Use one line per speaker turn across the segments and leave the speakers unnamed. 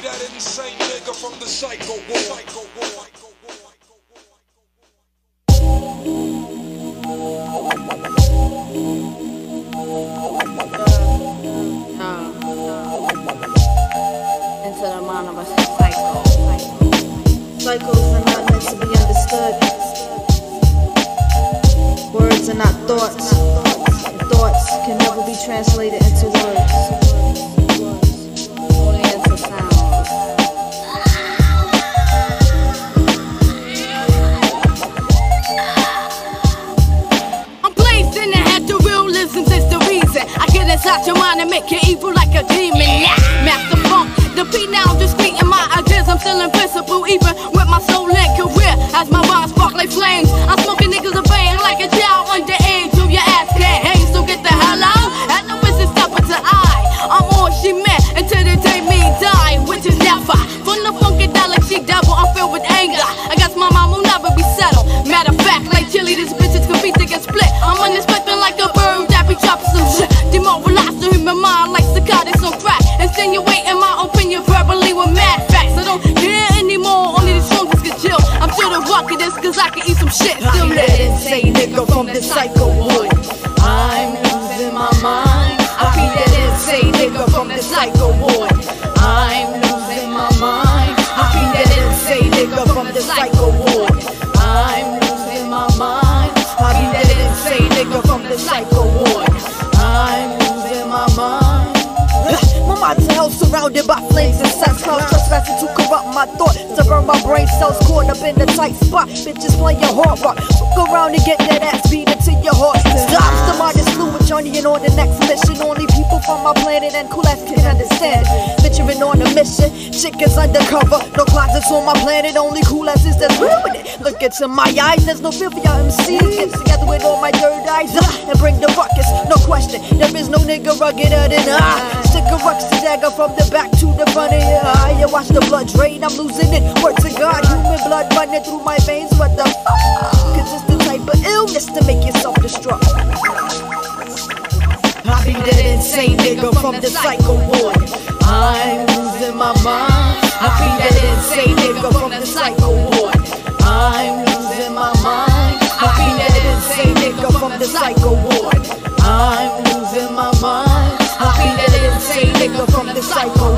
be that insane nigga from the psycho ward. Psycho ward.
Uh, uh, a psycho. Psychos are not meant to be understood. Words are not thoughts. Thoughts can never be translated into words.
Inside your mind and make you evil like a demon. Yeah, master funk. The beat now discreet in my ideas. I'm still invincible, even with my soul and career. As my rhymes spark like flames. I'm smoking shit. I'm
that insane nigga from the psycho my brain cells caught up in a tight spot. Bitches playing hard rock. Look around and get that ass beat into your heart. Stops the mind is fluid, journeying on the next mission. Only people from my planet and cool ass can understand. Venturing on a mission, shit gets undercover. No closets on my planet, only cool asses that's real with it. Look into my eyes, there's no fear for your MCs. Get together with all my third eyes uh, and bring the ruckus. No question, there is no nigga ruggeder than I. Rux to dagger from the back to the front of your eye. You watch the blood drain, I'm losing it. Word to God, human blood running through my veins. What the fuck? Cause it's the type of illness to make you self destruct. I be that insane nigga from the psycho ward. I'm losing my mind. I be that insane nigga from the psycho ward. I'm losing my mind. I be that insane nigga from the psycho ward. I'm from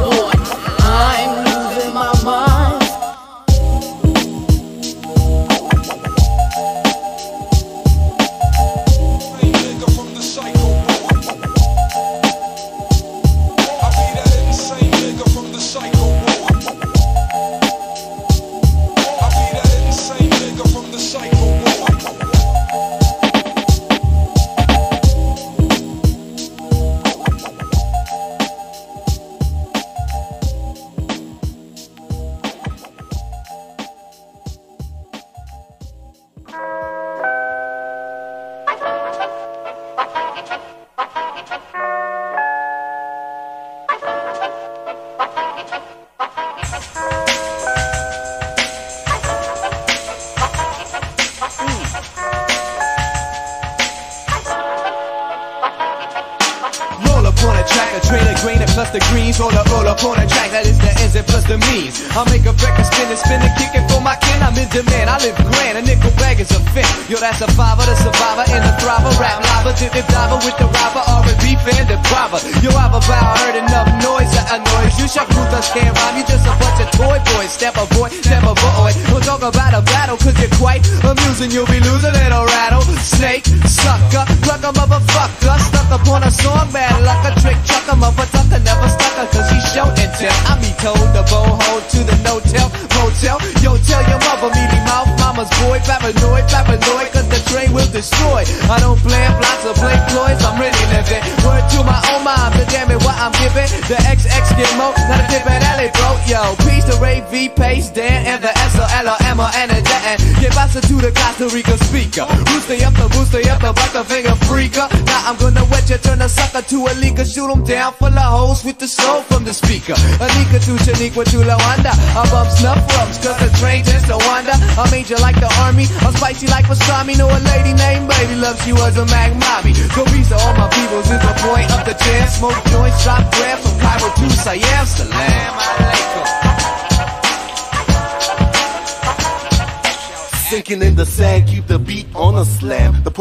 Down full of holes with the soul from the speaker. Anika to Shaniqua to Lawanda. I bump snuff rums, cause the train just a wonder. I major like the army, I'm spicy like pastrami. Know a lady named Baby Love, she was a mag mommy. Go all my peoples, is a point of the jam, smoke joints, drop bread from Cairo to Siam. Salam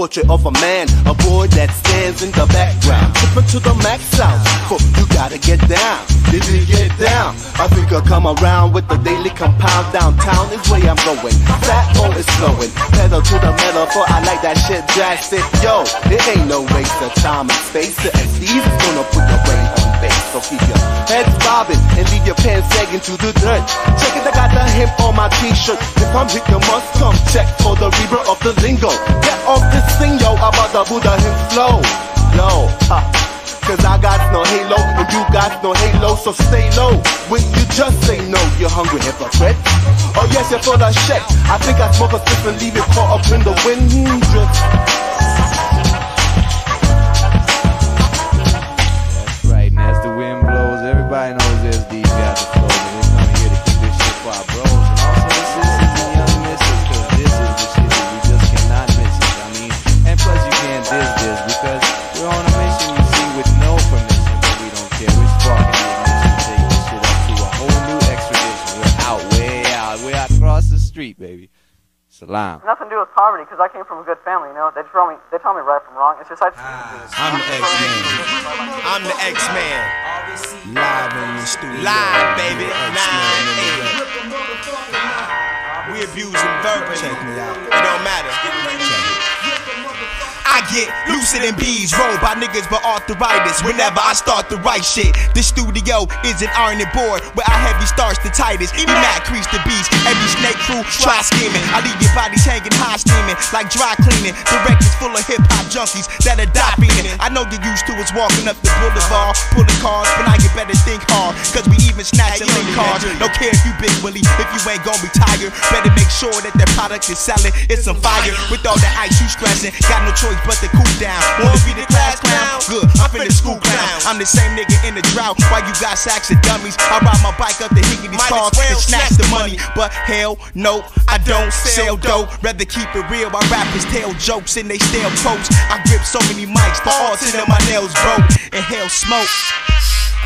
portrait of a man, a boy that stands in the background. Tripping to the max out, for you gotta get down. Did you get down? I think I'll come around with the daily compound. Downtown is where I'm going. Fat on is flowing. Pedal to the metal, for I like that shit drastic. Yo, it ain't no waste of time and space. The is gonna put your brain. So keep your heads bobbing and leave your pants sagging to the dirt. Check it, I got the hip on my t-shirt. If I'm hit, you must come check for the reaper of the lingo. Get off this thing, yo, about the Buddha him flow. Yo, ha. Cause I got no halo and you got no halo, so stay low. When you just say no, you're hungry hypocrite. Oh yes, you're full of shit. I think I smoke a spliff and leave it caught up in the wind drift.
Salam.
Nothing to do with poverty because I came from a good family. You know, they tell me they tell me right from wrong. It's just I.
Ah, I'm the X-Man. I'm the X-Man.
Live in the studio.
Live, baby.
X-Man in the
We abusing verbally.
Check me out.
It don't matter. I get lucid and bees rolled by niggas with arthritis whenever I start to write shit. This studio is an ironing board where I heavy starts the tightest. E Mac crease the beast. Every snake crew try scheming. I leave your bodies hanging high steaming like dry cleaning. The records full of hip hop junkies that are die beating. I know you're used to us walking up the boulevard, pulling cars, but now you better think hard. Cause we even snatching link cards. Don't care if you big Willie, if you ain't gonna be tired. Better make sure that that product is selling. It's on fire. With all the ice you stressing, got no choice but to cool down. Wanna be the class clown? Good, I'm finna school clown. I'm the same nigga in the drought. Why you got sacks of dummies? I ride my bike up the Higgity
Might
cars
as well
and snatch the
the
money. But hell no, I don't sell dope. Rather keep it real. My rappers tell jokes and they stale quotes. I grip so many mics, the all ten of my nails broke. and hell smoke.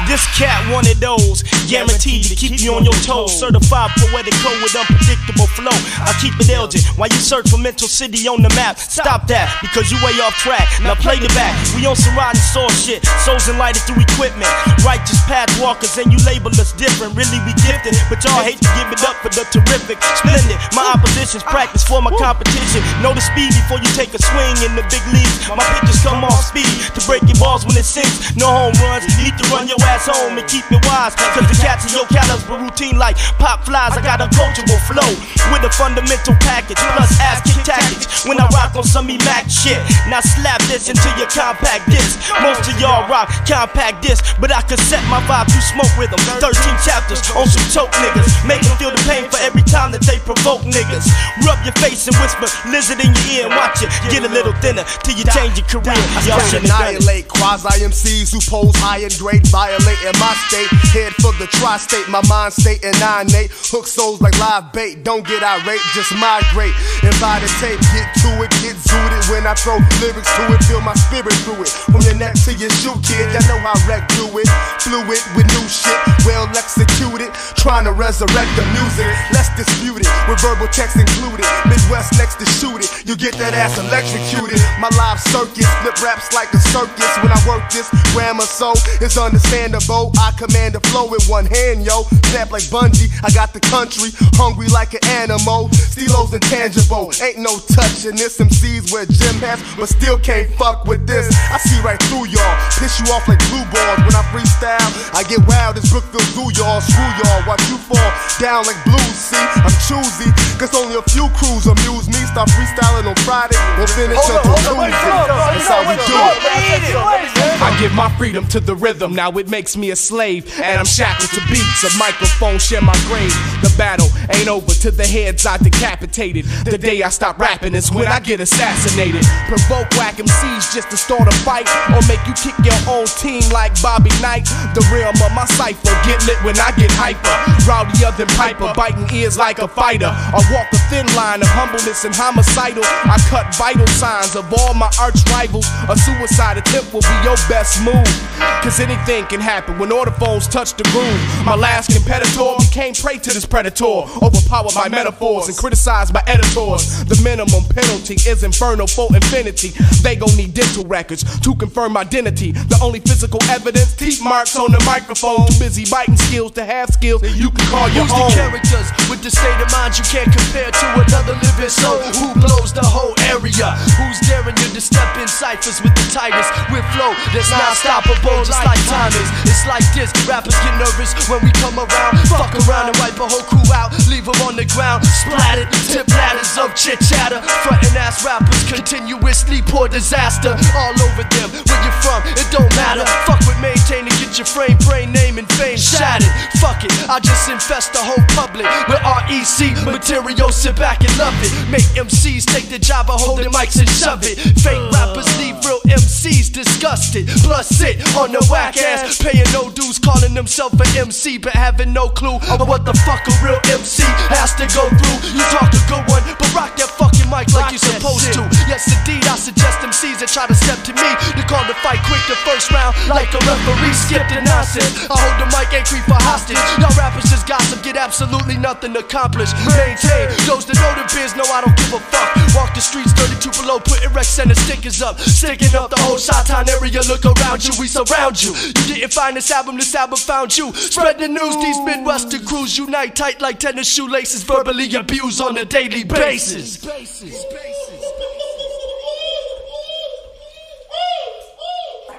This cat one of those, guaranteed to keep you on your toes. Certified poetic code with unpredictable flow. I keep it Elgin while you search for Mental City on the map. Stop that because you way off track. Now play the back. We on some riding saw shit, souls enlightened through equipment. Righteous path walkers and you label us different. Really we gifted, but y'all hate to give it up for the terrific. Splendid. My opposition's practice for my competition. Know the speed before you take a swing in the big leagues. My pitches come off speed to break your balls when it sinks. No home runs, need to run your ass home and keep it wise. Cause the cats in your caliber routine like pop flies. I got a coachable flow with a fundamental package plus ass kick tactics. When I rock on some Mac shit, now slap this into your compact disc. Most of y'all rock compact disc, but I can set my vibe to smoke rhythm. 13 chapters on some choke niggas. Make them feel the pain for every time that they provoke niggas. Rub your face and whisper, lizard in your ear and watch it get a little thinner till you change your career. Y'all shouldn't have done it.
annihilate quasi MCs who pose high and grade, violating my state. Head for the tri-state, my mind state annihilate. Hook souls like live bait, don't get irate, just migrate. And by the tape, get to it, get zooted. When I throw lyrics to it, feel my spirit through it. From your neck to your shoe, kid, I know how wreck do it. Fluid with new shit, well executed. Trying to resurrect the music, let's dispute it. With verbal text included, Midwest next to shoot it. You get that ass electrocuted. My live circus, flip raps like a circus. When I work this grammar, so it's understandable. I command the flow with one hand, yo. Snap like bungee. I got the country hungry like an animal. Stilos intangible, ain't no touching this. MCs wear gym hats, but still can't fuck with this. I see right through y'all, piss you off like blue balls. When I freestyle, I get wild as Brookfield do y'all. Screw y'all, watch you fall down like blues. See, I'm choosy, cause only a few crews amuse me. Start freestyling on Friday, we'll finish until Tuesday. That's how we do it.
I give my freedom to the rhythm, now it makes me a slave, and I'm shackled to beats. A microphone share my grave. The battle ain't over to the heads I decapitated. The day I stop rapping is when I get assassinated. Provoke whack MCs just to start a fight, or make you kick your own team like Bobby Knight. The realm of my cipher get lit when I get hyper. Rowdier than Piper, biting ears like a fighter. I walk a thin line of humbleness and homicidal. I cut vital signs of all my arch rivals. A suicide attempt will be your best move. Cause anything can happen when all the phones touch the groove. My last competitor became prey to this predator, overpowered by metaphors and criticized by editors. The minimum penalty is infernal for infinity. They gon' need dental records to confirm identity. The only physical evidence, teeth marks on the microphone. Too busy biting skills to have skills that you can call your
Who's
own.
the characters with the state of mind you can't compare to another living soul? Who blows the whole area? Who's daring you to step in ciphers with the tigers? with flow that's not stoppable, just like time is? It's like this, rappers get nervous when we come around. Fuck around and wipe a whole crew out, leave them on the ground, splattered. Tip ladders of chit chatter, frontin' ass rappers continuously pour disaster all over them. Where you from? It don't matter. Fuck with maintain to get your frame, brain name, and fame shattered. Fuck it, I just infest the whole public with REC material. Sit back and love it. Make MCs take the job of holding mics and shove it. Fake rappers leave real MCs disgusted. Plus sit on the whack ass, paying no dues, calling themselves an MC, but having no clue of what the fuck a real MC has to go through. You talk a good one, but rock that fucking mic like you're supposed to. Yes, indeed, I suggest MCs that try to step to me to call the fight quick the first round, like a referee. Skip the nonsense. I hold the mic, ain't creep for hostage. Y'all rappers just gossip, get absolutely nothing accomplished. Maintain those that know the biz know I don't give a fuck. Walk the streets 32 below, putting Rex and the stickers up, sticking up the whole Shot-Town area. Look around you, we surround you. You didn't find this album, this album found you. Spread the news, these Midwestern crews unite tight like tennis shoelaces, verbally abused on a daily basis.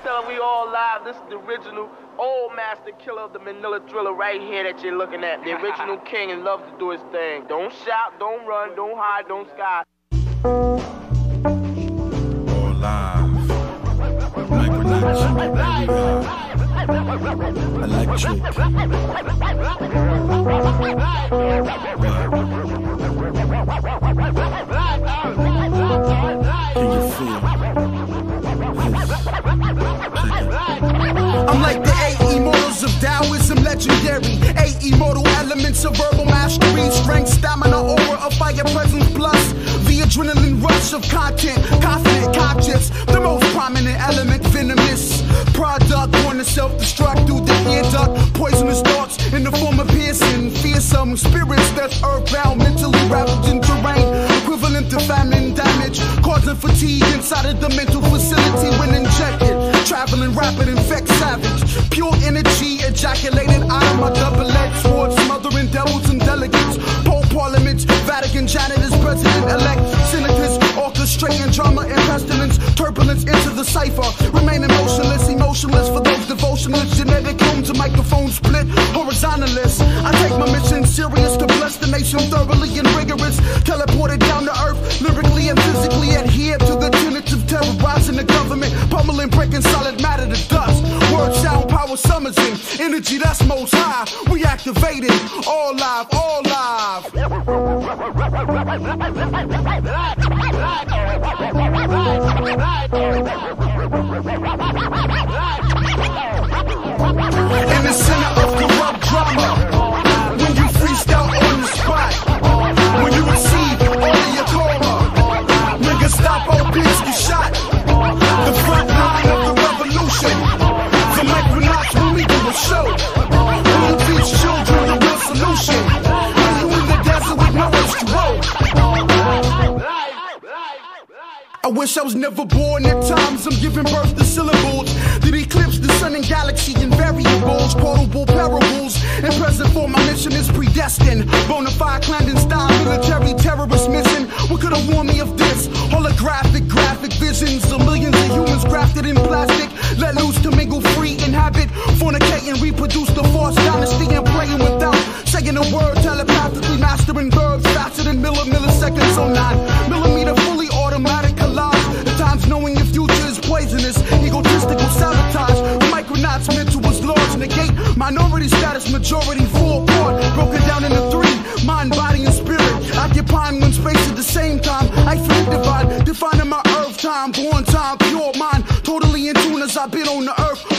So we all live. This is the original old master killer of the Manila thriller right here that you're looking at. The original king and loves to do his thing. Don't shout, don't run, don't hide, don't sky.
All live. Electric. Can you?
I'm like of Taoism, legendary. Eight immortal elements of verbal mastery, strength, stamina, aura of fire, presence, plus the adrenaline rush of content, confident conscience, the most prominent element, venomous product, born to self-destruct through the ear duct, poisonous thoughts in the form of piercing, fearsome spirits that's earthbound, mentally ravaging terrain, equivalent to famine damage, causing fatigue inside of the mental facility when injected. Traveling rapid, infect savage. Pure energy ejaculated of my double edged sword, smothering devils and delegates. Pope parliaments, Vatican janitors, president elect, senators, orchestrating drama and pestilence, turbulence into the cipher. Remaining motionless, emotionless for those devotionalists. Genetic home to microphone split, horizontalist. I take my mission serious to bless the nation thoroughly and rigorous. Teleported down to earth, lyrically and physically adhere to the tenets of terrorizing the government, pummeling, breaking solid matter to dust. Word, sound, power, summoning, energy that's most high. We activated, all live, all live. In the center of corrupt drama, when you freestyle I wish I was never born at times. I'm giving birth to syllables that eclipse the sun and galaxy in variables, quotable parables. And present for my mission is predestined. Bonafide clandestine, military terrorist mission. What could have warned me of this? Holographic, graphic visions of millions of humans grafted in plastic. Let loose to mingle free, inhabit, fornicate and reproduce the false dynasty and praying without saying a word. Telepathically mastering verbs faster than milli milliseconds or nine millimeter fully automatic knowing your future is poisonous, egotistical sabotage. Micronauts mental was large, negate minority status, majority full part. Broken down into three, mind, body, and spirit. Occupying one space at the same time. I feel divide, defining my earth time, born time, pure mind. Totally in tune as I've been on the earth.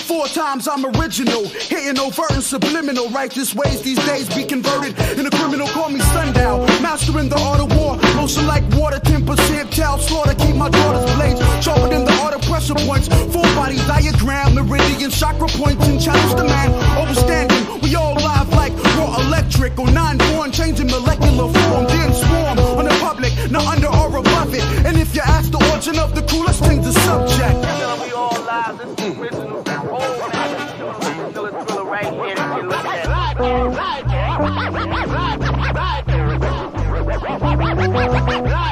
Times I'm original, hitting overt and subliminal. Righteous ways these days be converted in a criminal. Call me sundown, mastering the art of war. Motion like water, 10% tell slaughter. Keep my daughter's blades sharper than the art of pressure points. Full body diagram, meridian chakra points and challenge the man. Overstanding, we all live like raw electric or nine born, changing molecular form, then swarm on the public, not under or above it. And if you ask the origin of the crew,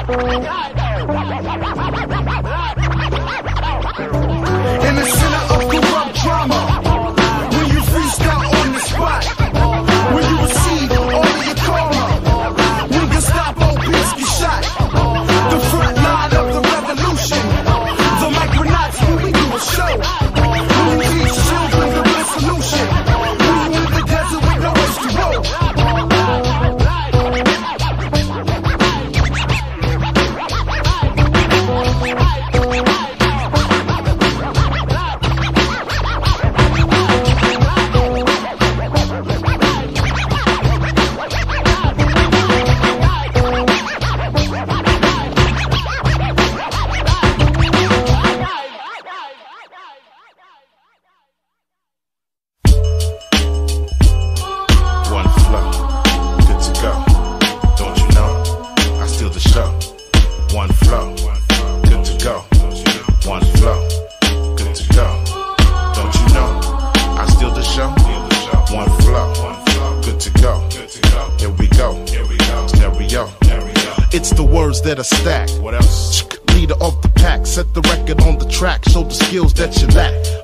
In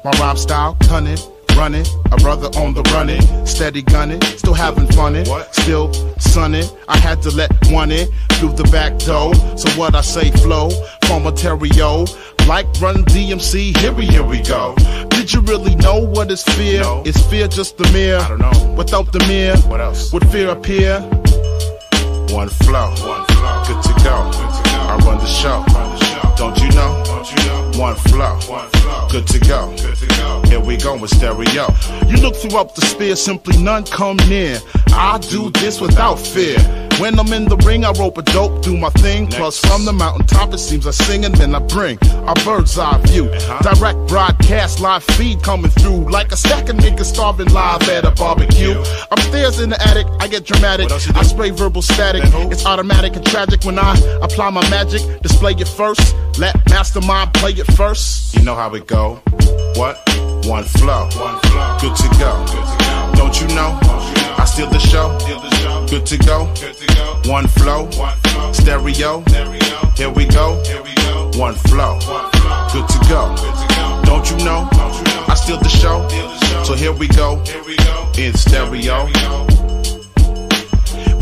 My rhyme style, cunning, running, a brother on the running, steady gunning, still having fun in, still sunning. I had to let one in through the back door. So what I say, flow from Ontario, like Run DMC. Here we, here we go. Did you really know what is fear? Is fear just the mirror? I don't know. Without the mirror, what else? Would fear appear?
One flow, one flow. good to go. I run the show. Don't you know? One flow, good to go. Here we go with stereo.
You look throughout the sphere, simply none come near. I do this without fear. When I'm in the ring, I rope a dope, do my thing. Plus, from the mountaintop, it seems I sing and then I bring a bird's eye view. Uh-huh. Direct broadcast, live feed coming through like a stack of niggas starving live at a barbecue. Upstairs in the attic, I get dramatic. I spray verbal static. It's automatic and tragic when I apply my magic. Display it first, let mastermind play it first.
You know how it go. What? One flow, good to go. Don't you know? Steal the show. Good to go. One flow, stereo. Here we go. One flow, good to go. Don't you know? I steal the show. So here we go. In stereo.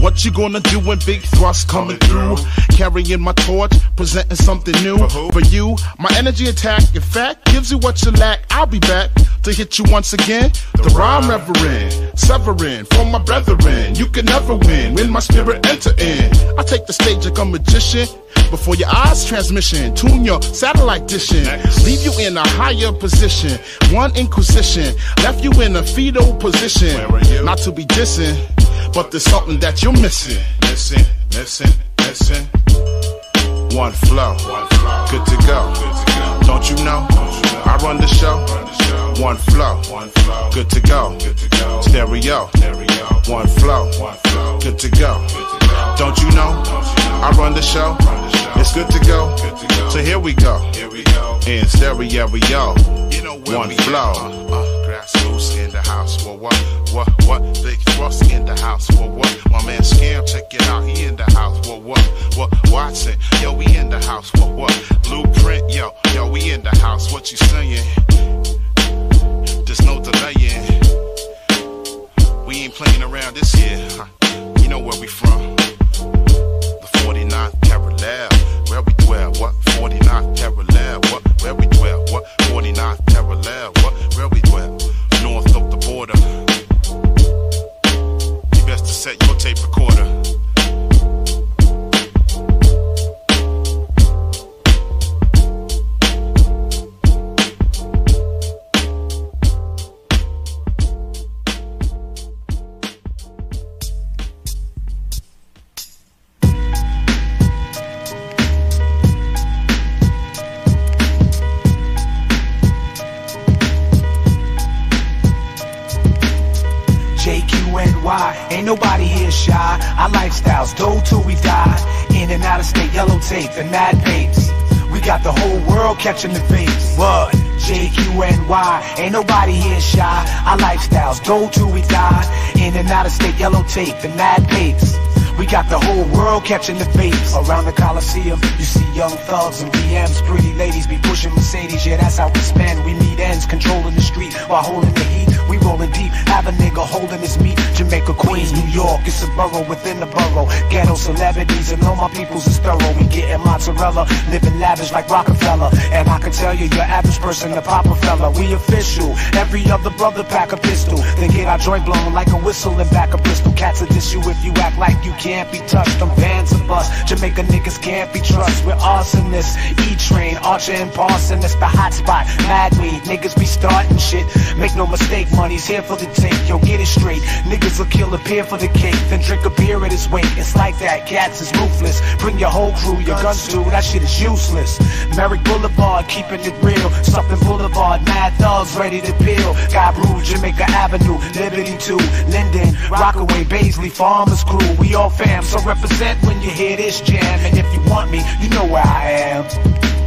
What you gonna do when big thrust coming through? Carrying my torch, presenting something new for you. My energy attack, in fact, gives you what you lack. I'll be back to hit you once again. The rhyme reverend, severing for my brethren. You can never win when my spirit enter in. I take the stage like a magician. Before your eyes transmission, tune your satellite dishing. Leave you in a higher position. One inquisition left you in a fetal position. Not to be dissing, but there's something that you're missing.
Missing, missing, missing. One flow, good to go. Don't you know? I run the show. One flow, good to go. Stereo, one flow, good to go. Don't you know? I run the show. It's good to go. So here we go. In stereo, You know one flow.
Grassroots in the house. What, what, what, what? Big thrust in the house. What, what? My man Scam, check it out. He in the house. What, what, what? Watson, yo, we in the house. What, what? Blueprint, yo, yo, we in the house. What you saying? There's no delaying. We ain't playing around this year. Huh? You know where we from. The 49th parallel. Where we dwell. What? 49th parallel. What? Where we dwell. What? 49th parallel. What? Set your tape recorder.
And mad papes. We got the whole world catching the face. What? J-Q-N-Y. Ain't nobody here shy. Our lifestyles, go till we die. In and out of state, yellow tape and mad papes. We got the whole world catching the face Around the Coliseum, you see young thugs and BMs Pretty ladies be pushing Mercedes, yeah that's how we spend We meet ends, controlling the street while holding the heat We rolling deep, have a nigga holding his meat. Jamaica, Queens, New York, it's a borough within the borough. Ghetto celebrities and all my peoples is thorough. We getting mozzarella, living lavish like Rockefeller. And I can tell you, your average person, a proper fella. We official, every other brother pack a pistol. Then get our joint blown like a whistle and back a pistol. Cats will diss you if you act like you can't be touched. Them bands of us, Jamaica niggas can't be trusted. We're arsonists, E-Train, Archer and Parson It's the hot spot, mad weed, niggas be starting shit. Make no mistake, money's here for the take Yo, get it straight, niggas will kill a peer for the cake. Then drink a beer at his weight It's like that, cats is ruthless. Bring your whole crew, your guns too, that shit is useless. Merrick Boulevard, keeping it real. Sutphin Boulevard, mad thugs ready to peel. Rouge, Jamaica Avenue, Liberty 2 Linden, Rockaway, Baisley, Farmers Crew. We all fam, so represent when you hear this jam. And if you want me, you know where I am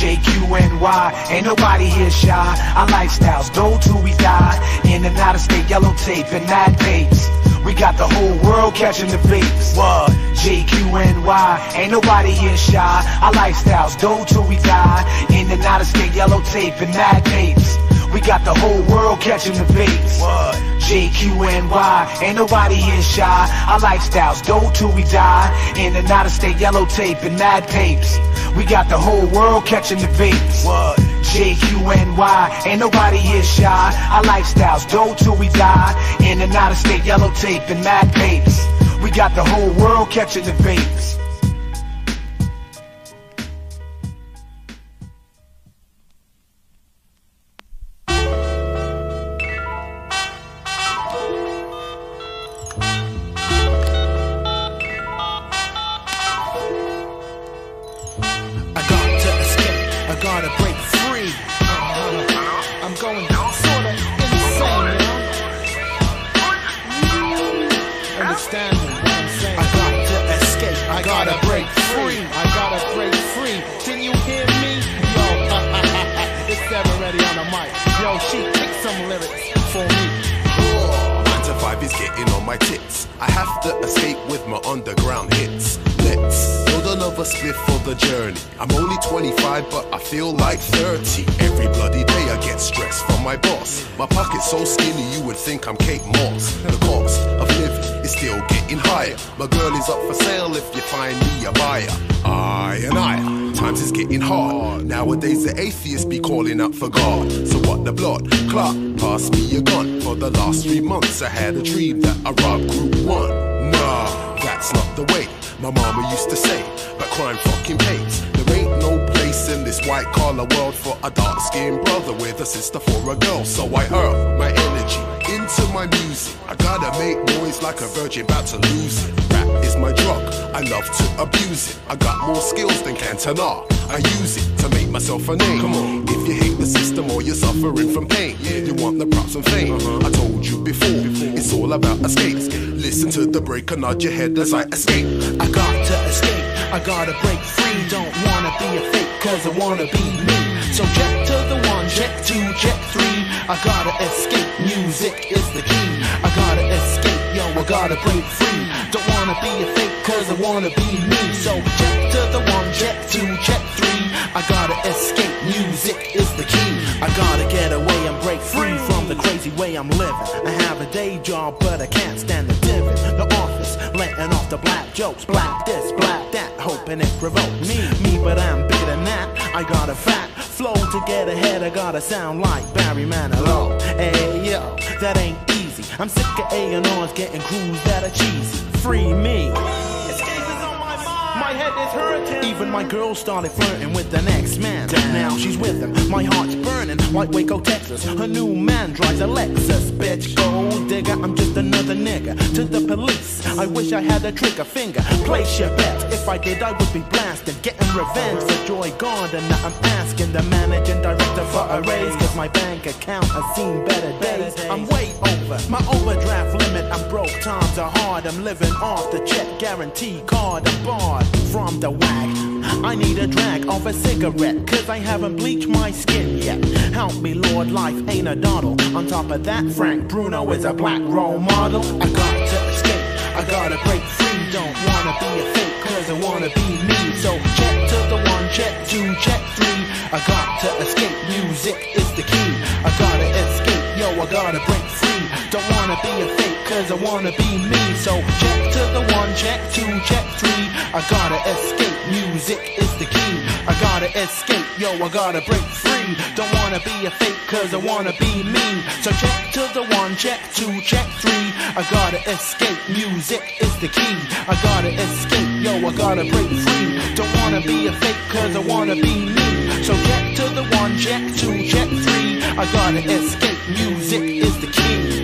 J-Q-N-Y, ain't nobody here shy Our lifestyles, go till we die In and out of state, yellow tape and mad papes we got the whole world catching the vapes. What? J-Q-N-Y. Ain't nobody here shy. Our lifestyles go till we die. In and out of state, yellow tape and mad tapes. We got the whole world catching the vapes. What? J-Q-N-Y. Ain't nobody here shy. Our lifestyles go till we die. In and out of state, yellow tape and mad tapes. We got the whole world catching the vapes. What? J-Q-N-Y. Ain't nobody here shy. Our lifestyles go till we die. In and out of state, yellow tape and mad papes. We got the whole world catching the vapes.
My tits. I have to escape with my underground hits. Let's build another split for the journey. I'm only 25, but I feel like 30. Every bloody day I get stressed from my boss. My pocket's so skinny, you would think I'm Kate Moss. The cost of living is still getting higher. My girl is up for sale if you find me a buyer. I and I, times is getting hard. Nowadays the atheists be calling out for God. So what the blood? Clark, pass me a gun. For the last three months I had a dream that I robbed group one. Nah, that's not the way. My mama used to say, but crime fucking pays. There ain't no place in this white collar world for a dark skinned brother with a sister for a girl. So I hurl my energy into my music. I gotta make noise like a virgin about to lose it. Rap is my drug, I love to abuse it. I got more skills than Cantona. I use it to make myself a name. Come on, if you hate the system or you're suffering from pain, you want the props and fame. Uh-huh. I told you before, it's all about escapes. Listen to the break and nod your head as I escape.
I got to escape. I gotta break free. Don't wanna be a fake, cause I wanna be me. So jet to the one, jet two, jet three. I gotta escape. Music is the key. I gotta escape, yo. I gotta break free. Don't wanna be a fake, cause I wanna be me. So jet to the one, jet two, jet three. I gotta escape. Music is the key. I gotta get away and break free from the crazy way I'm living. I have a day job, but I can't stand the divot. The office, letting off the black jokes. Black this, black that, hoping it provokes me. Me, but I'm bigger than that. I got a fat flow to get ahead. I gotta sound like Barry Manilow. Hey yo, that ain't easy. I'm sick of A&Rs getting crews that are cheesy. Free me. My head is Even my girl started flirting with the next man. Now she's with him. My heart's burning like Waco, Texas. Her new man drives a Lexus. Bitch, gold digger. I'm just another nigga. To the police, I wish I had a trigger finger. Place your bet. If I did, I would be blasted. Getting revenge for Joy Gardner. I'm asking the managing director for a raise. Cause my bank account has seen better days. I'm way over my overdraft limit. I'm broke. Times are hard. I'm living off the check guarantee card. I'm barred from the whack. I need a drag off a cigarette, cause I haven't bleached my skin yet. Help me, Lord, life ain't a doddle. On top of that, Frank Bruno is a black role model. I got to escape, I gotta break free. Don't wanna be a fake, cause I wanna be me. So check to the one, check two, check three. I got to escape, music is the key. I gotta escape, yo, I gotta break free. Don't wanna be a fake, cause I wanna be me. So check to the one, check two, check three. I gotta escape, music is the key. I gotta escape, yo, I gotta break free. Don't wanna be a fake, cause I wanna be me. So check to the one, check two, check three. I gotta escape, music is the key. I gotta escape, yo, I gotta break free. Don't wanna be a fake, cause I wanna be me. So check to the one, check two, check three. I gotta escape, music is the key.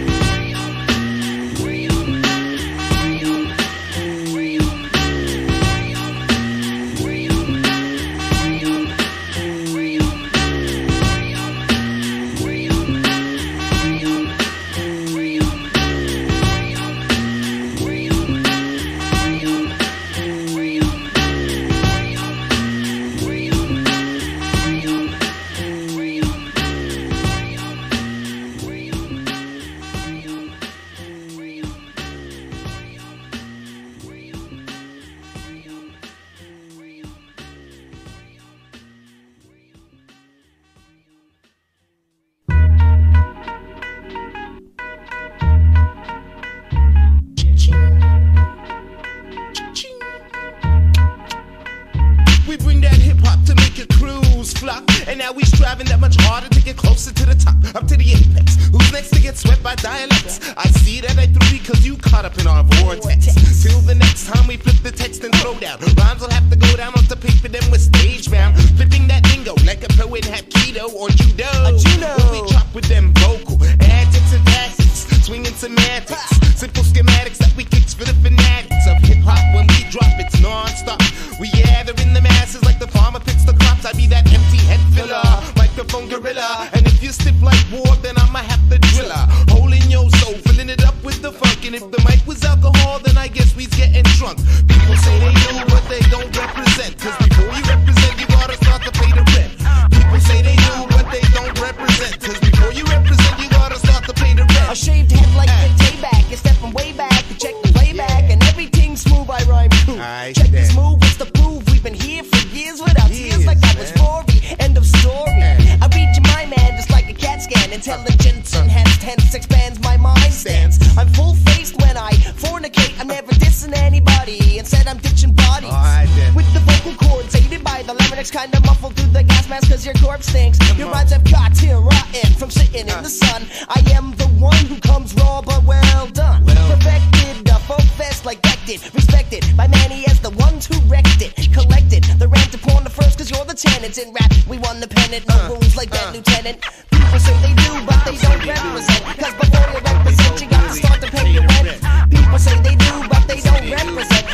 Kinda through the gas mask, cause your corpse stinks. Your uh-huh. rhymes have got here rotten from sitting in uh. the sun. I am the one who comes raw, but well done. Perfected, a folk fest like Bected. Respected by many as the ones who wrecked it. Collected the rent upon the first, cause you're the tenants in rap. We won the pennant, no uh. rules like that, uh. Lieutenant. People say they do, but they don't represent. Cause before you represent, you got to start to pay your rent. People say they do, but they don't represent.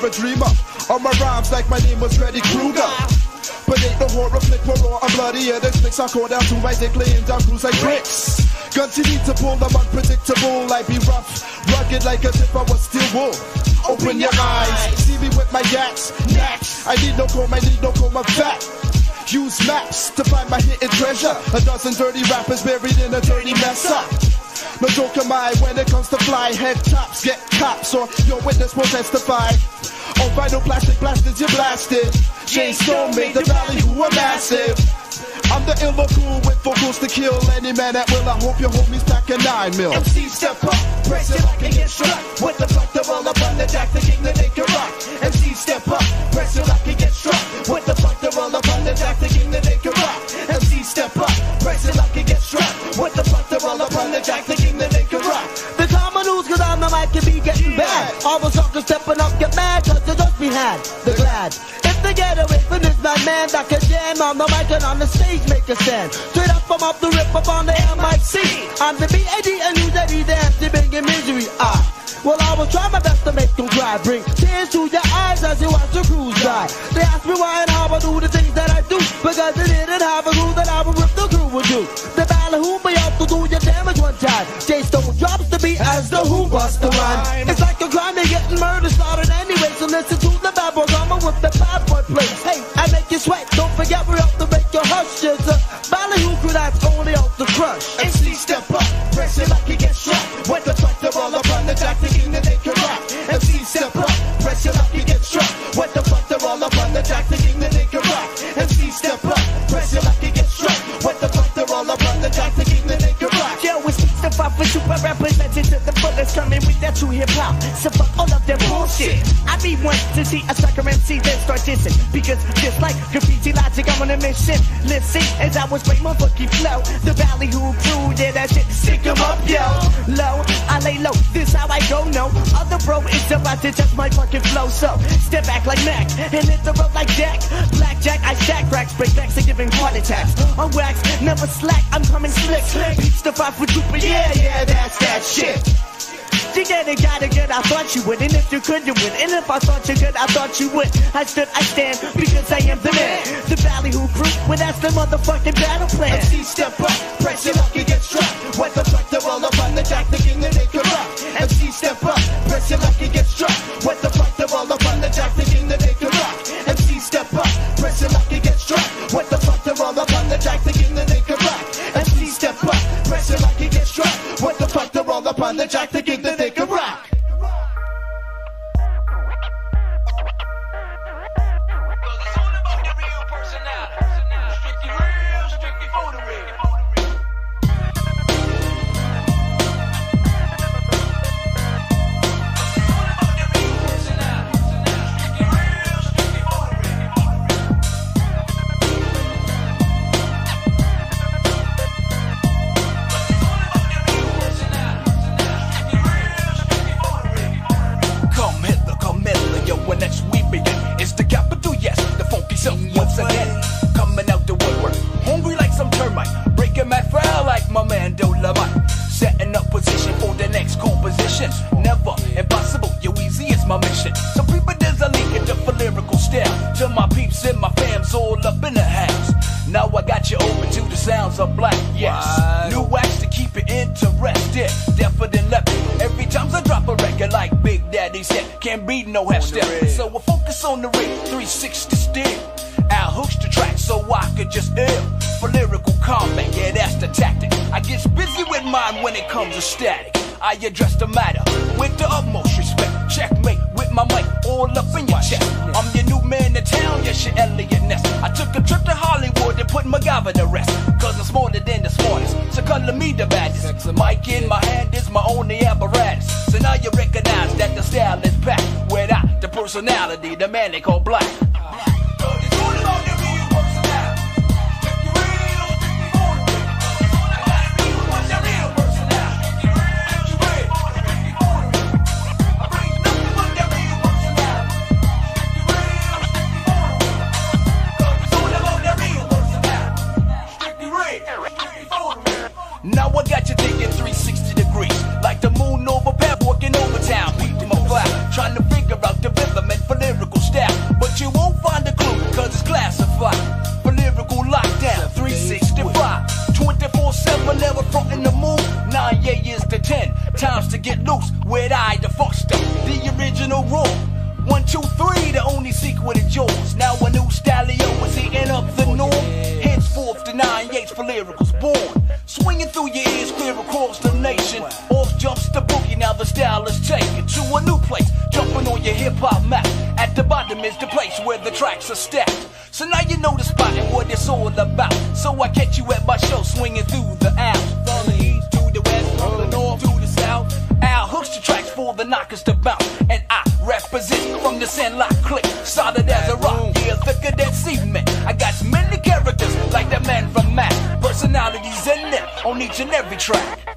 You're a dreamer. On my rhymes like my name was Freddy Krueger. But ain't no horror flick for raw and bloody. This flicks I call down to my dick laying down cruise like bricks. Guns you need to pull I'm unpredictable. I be rough, rugged like as if I was steel wool. Open your eyes, see me with my yaks, knacks. I need no comb, I need no comb, I'm fat. Use maps to find my hidden treasure. A dozen dirty rappers buried in a dirty mess up. No joke am I when it comes to fly head tops. Get cops or your witness will testify. On vinyl plastic blasters, you blasted. Jay Stone made the valley who are massive. I'm the ill cool with vocals to kill any man that will. I hope your homies pack a nine mil.
MC step up, press it like it get struck. With the fuck they're all up on the jack, the king they can rock. MC step up, press it like it get struck. With the fuck they're all up on the jack, the king they can rock. MC step up, press it like it get struck. With the fuck they're all up on the jack, the king that they can rock.
The common news cause on the mic can be getting bad. All the suckers stepping up get mad cause they just be had. They're glad. If they get away from this bad man that can jam on the mic and on the stage make a stand. Straight up from up the rip up on the MIC. I'm the BAD and you that the empty bringing misery. Ah. Well, I will try my best to make them cry. Bring tears to your eyes as you watch the cruise die. They ask me why and how I do the things that I do. Because they didn't have a clue that I would rip the crew would do. The battle who be out to do your damage one time. Jay Stone drops the beat as the who busts the rhyme. It's like a crime, they getting murder started anyway. So listen to the bad boy drama with the bad boy plays. Hey, I make you sweat. Don't forget we're out to make you hush. Just a who crew that's only out to crush.
MC step up, press it like it gets struck. When the they're all up on the jack, the king that they can rock. MC step up, press it like you get struck. What the fuck they're all up on the jack, the king that they can rock. MC step up, press it like you get struck. What the fuck they're all up on the jack, the king that they can rock.
Yo, it's the five for super fullest coming with that true hip hop. So all of that bullshit. I be one to see a sucker MC then start dissing. Because just like graffiti logic, I'm on a mission. Listen, as I was break my funky flow. The valley who grew, yeah, that shit, stick 'em up, yo. Low, I lay low, this how I go, no. Other bro is about to touch my fucking flow. So step back like Mac and hit the road like Jack. Blackjack, I stack racks, break backs and giving heart attacks. On wax, never slack, I'm coming slick. Beats the five for super, yeah, yeah, that's that shit. You get it, gotta get, I thought you would. And if you could, you would. And if I thought you could, I thought you would. I stood, I stand, because I am the man. The valley who grew, well, that's the motherfucking battle plan.
MC step up, press it like it gets struck. When the fuck they're all up on the jack, the king that they rock. MC step up, press it like it gets struck. When the fuck they're all up on the jack, the king that they rock. MC step up, press it like it gets struck. When the fuck rockets to bounce. And I represent from the sandlot click, solid as a rock, yeah, thicker than cement. I got many characters like that man from Mac, personalities in them on each and every track.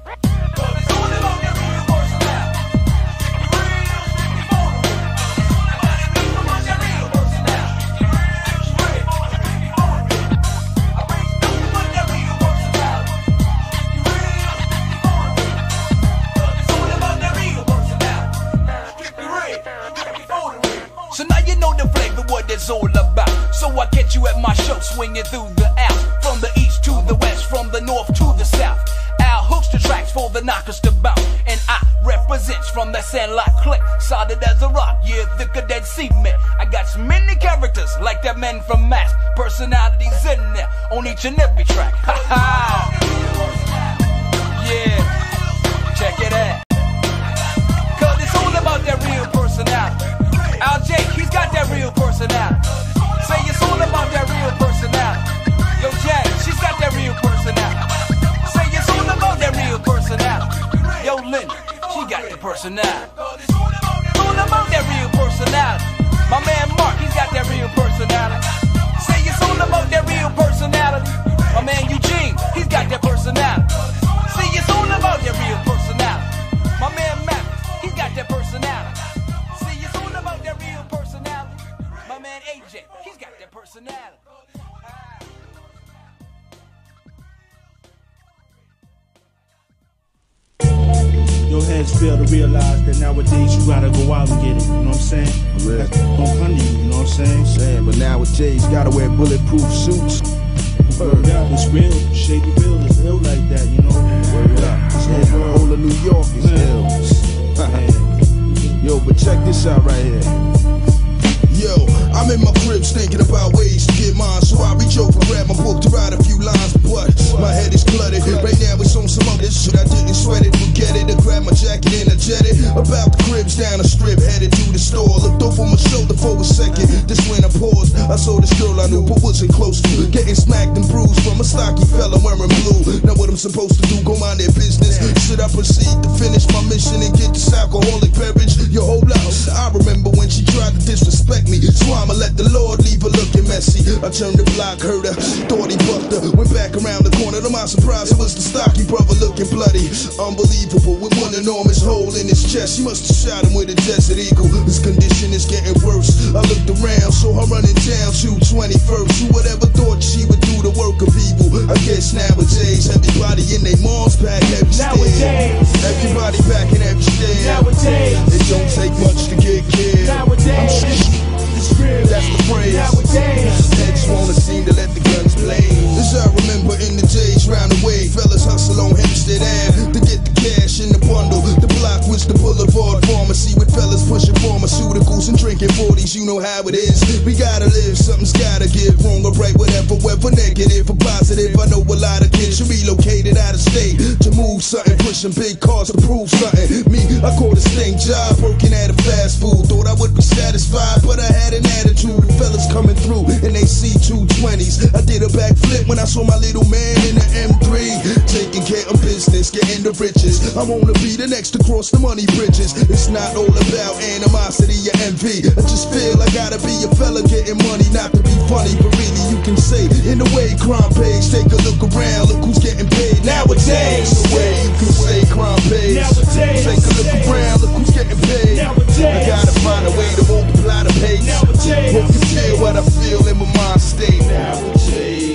desert eagle. This condition is getting worse. I looked around, saw her running down to 21st. Who would ever thought she would do the work of evil? I guess nowadays, everybody in their mom's pack every
Nowadays, everybody packing in every stare. Nowadays, it don't take much to
get killed. Nowadays. That's the
praise. Nowadays, heads wanna seem to let the guns play. As I remember in the days round the way, fellas hustle on Hempstead Ave to get the cash in the bundle. The block was the boulevard pharmacy with fellas pushing pharmaceuticals and drinking 40s. You know how it is. We gotta live, something's gotta give. Wrong or right, whatever, whether negative or positive. I know a lot of kids should relocated out of state to move something, pushing big cars to prove something. Me, I call this thing job, working at a fast food. Thought I would be satisfied, but I had an attitude. Fellas coming through in they C220s. I did a backflip when I saw my little man in the M3. Taking care of business, getting the riches. I wanna be the next to cross the money bridges. It's not all about animosity or envy. I just feel I gotta be a fella getting money, not to be funny, but really you can say in the way crime pays. Take a look around, look who's getting paid nowadays. In the way you can say crime pays.
Nowadays.
Take a look around, look who's getting paid. I gotta find a way to multiply the pace.
Nowadays.
Hope you feel what I feel in my mind state. Nowadays.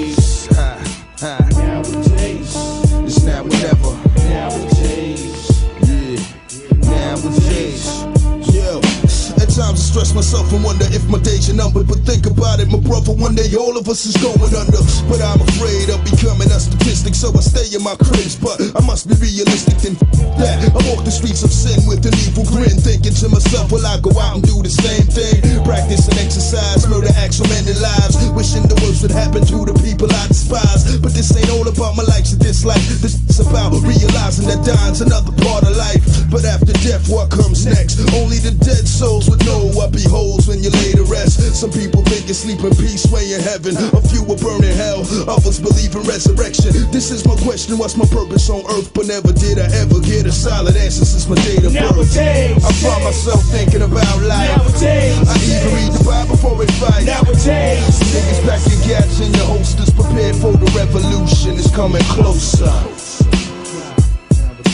Stress myself and wonder if my days are numbered. But think about it, my brother, one day all of us is going under. But I'm afraid of becoming a statistic, so I stay in my cribs. But I must be realistic and that. I walk the streets of sin with an evil grin, thinking to myself, will I go out and do the same thing? Practice and exercise, murder acts so many lives. Wishing the worst would happen to the people I despise. But this ain't all about my likes and dislikes. This is about realizing that dying's another part of life. But after death, what comes next? Only the dead souls would know what beholds when you lay to rest. Some people think you sleep in peace way in heaven. A few will burn in hell, others believe in resurrection. This is my question, what's my purpose on earth? But never did I ever get a solid answer since my date of birth.
Nowadays.
I find myself thinking about life.
Nowadays.
I even read the Bible before it fights.
Nowadays.
Niggas back in gats and your holsters prepared for the revolution. It's coming closer.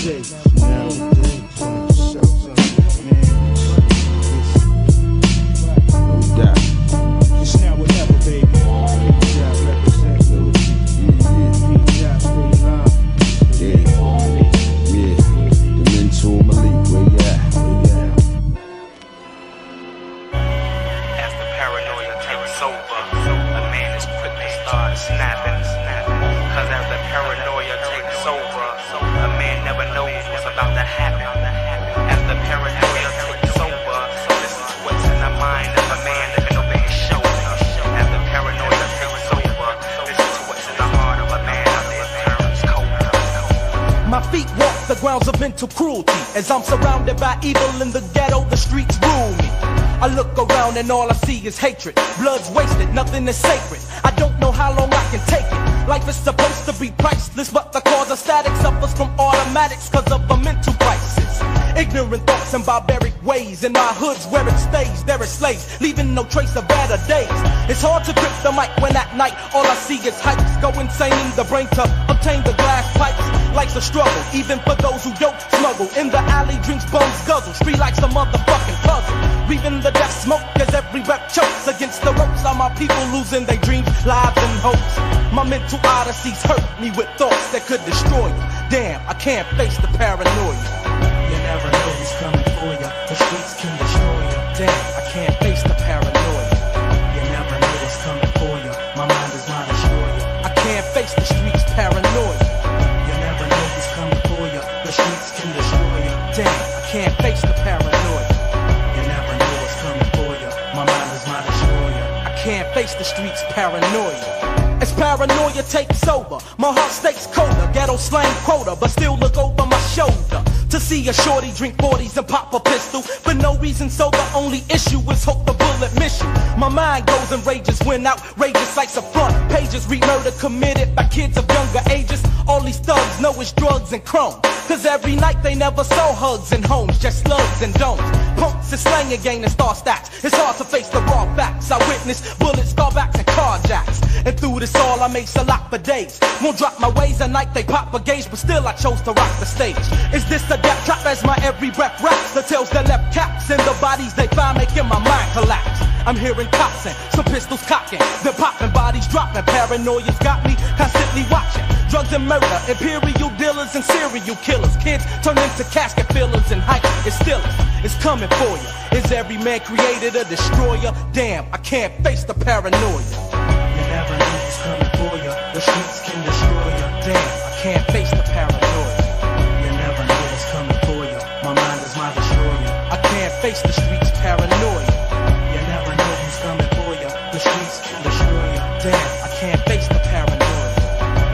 It's
over, a man is quick to start snapping. Cause as the paranoia takes over, a man never knows what's about to happen. As the paranoia takes over, this is what's in the mind of a man his shoulder. As the paranoia takes over, this is what's in the heart of a man.
My feet walk the grounds of mental cruelty. As I'm surrounded by evil in the ghetto, the streets rule. I look around and all I see is hatred. Blood's wasted, nothing is sacred. I don't know how long I can take it. Life is supposed to be priceless, but the cause of static suffers from automatics cause of a mental crisis. Ignorant thoughts and barbaric ways. In my hoods where it stays, there is slaves, leaving no trace of better days. It's hard to grip the mic when at night all I see is hypes. Go insane in the brain to obtain the glass pipes. Life's a struggle, even for those who don't smuggle. In the alley, drinks, bums, guzzle. Street like some motherfucking puzzle. Breathing the death smoke as every rep chokes against the ropes. All my people losing their dreams, lives, and hopes. My mental odysseys hurt me with thoughts that could destroy you. Damn, I can't face the paranoia. Paranoia takes over, my heart stays colder. Ghetto slang quota, but still look over my shoulder. To see a shorty drink 40s and pop a pistol. For no reason, so the only issue is hope the bullet miss you. My mind goes and rages when outrageous sights of front pages. Read murder committed by kids of younger ages. All these thugs know it's drugs and chrome Cause every night they never saw hugs and homes Just slugs and domes Punks and slang again and star stacks It's hard to face the raw facts. I witnessed bullets, scarbacks and carjacks. And through this all I made a lot for days Won't drop my ways at night they pop a gauge But still I chose to rock the stage. Is this the death trap? As my every breath raps The tails that left caps and the bodies they find making my mind collapse. I'm hearing cops and some pistols cocking. They're popping, bodies dropping. Paranoia's got me constantly watching. Drugs and murder, imperial dealers and serial killers. Kids turn into casket fillers and hype is still is coming for you. Is every man created a destroyer? Damn, I can't face the paranoia. You never know what's coming for you. The streets can destroy you. Damn, I can't face the paranoia. You never know what's coming for you. My mind is my destroyer. I can't face the streets paranoia. You
never know who's coming for you. The streets can destroy you. Damn,
I can't face the paranoia.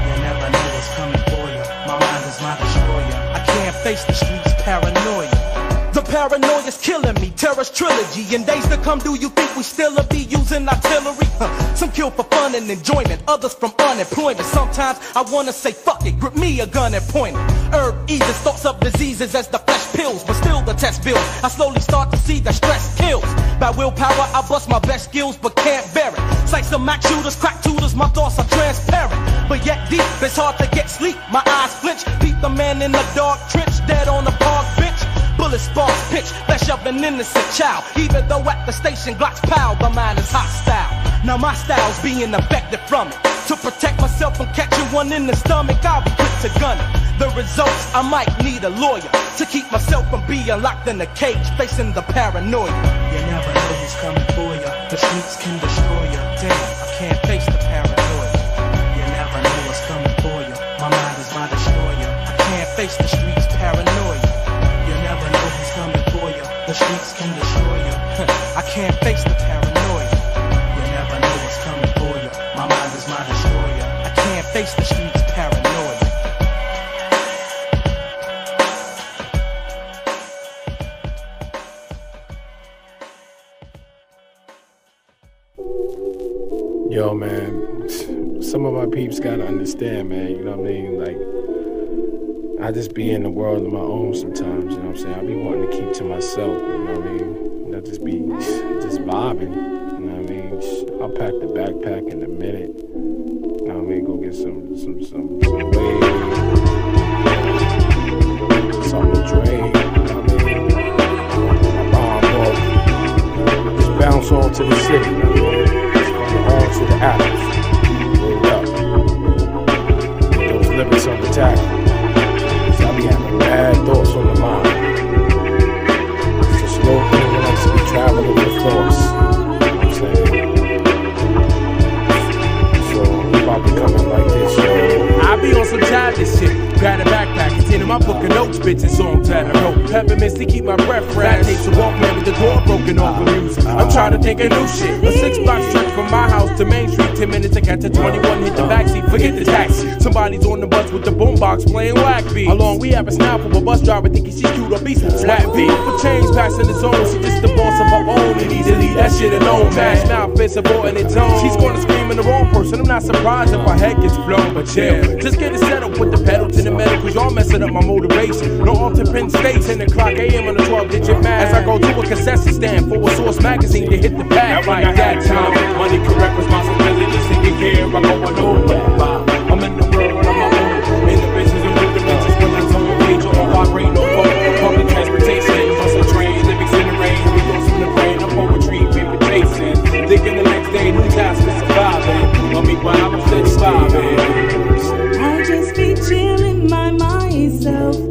You never know what's coming for you. My mind is my destroyer. I can't face the streets paranoia. Paranoia's killing me, terrorist trilogy. In days to come, do you think we still'll be using artillery? Huh. Some kill for fun and enjoyment, others from unemployment. Sometimes I wanna say fuck it, grip me a gun and point it. Herb eases thoughts of diseases as the flesh pills, but still the test builds. I slowly start to see that stress kills. By willpower, I bust my best skills, but can't bear it. Sight some max shooters, crack tutors, my thoughts are transparent. But yet deep, it's hard to get sleep. My eyes flinch, peep the man in the dark trench, dead on the park bench. Bullet sparks pitch, flesh of an innocent child. Even though at the station Glocks pow, the mind is hostile. Now my style's being affected from it. To protect myself from catching one in the stomach, I'll be quick to gun it. The results, I might need a lawyer to keep myself from being locked in a cage, facing the paranoia. You never know who's coming for you. The streets can destroy you. Damn, I can't face the paranoia. You never know what's coming for you. My mind is my destroyer. I can't face the streets I can't face the paranoia. You never know what's coming for you. My mind is my destroyer. I can't face the streets paranoia.
Yo, man, some of my peeps gotta understand, man. You know what I mean? Like, I just be in the world of my own sometimes. You know what I'm saying? I be wanting to keep to myself. You know what I mean? Not just be just vibing. You know what I mean? I'll pack the backpack in a minute. You know what I mean? Go get some some some, some I mean? My Just bounce on to the city. On to the apples. Word up. Those limits on the tackle. I be having bad thoughts on the mind. So in like this, yo.
I be on some childish shit. A backpack, it's in my book of notes, bitches songs that I wrote. Peppermints to keep my breath fresh. That takes a Walkman with the door broken off music. I'm trying to think of new shit. A six block stretch from my house to Main Street. Ten minutes to catch a 21, hit the backseat, forget the taxi. Somebody's on the bus with the boombox playing whack beats. Along we have a snap from a bus driver thinking she's cute or beast. Flat beat for change passing the zone. She just the boss of her own. Need to leave that shit alone. Mash mouth, it's subordinate tone. She's gonna scream in the wrong person. I'm not surprised if her head gets blown, but chill. Just get it settled, with the pedal to the metal, cause y'all messing up my motivation. No alter pin states in the clock AM on the 12 digit math. As I go to a concession stand for a source magazine to hit the pad like that time.
Money correct responsibilities taken care of. I'm going nowhere. I'm in the world on my own. In the business of new dimensions when I zone page or vibrate no phone. Public transportation, bus or train, lyrics in the rain. We go from the brain, I'm poetry, paper chasing. Thinking the next day, new task is surviving. On me while I'm still surviving.
Chilling by myself,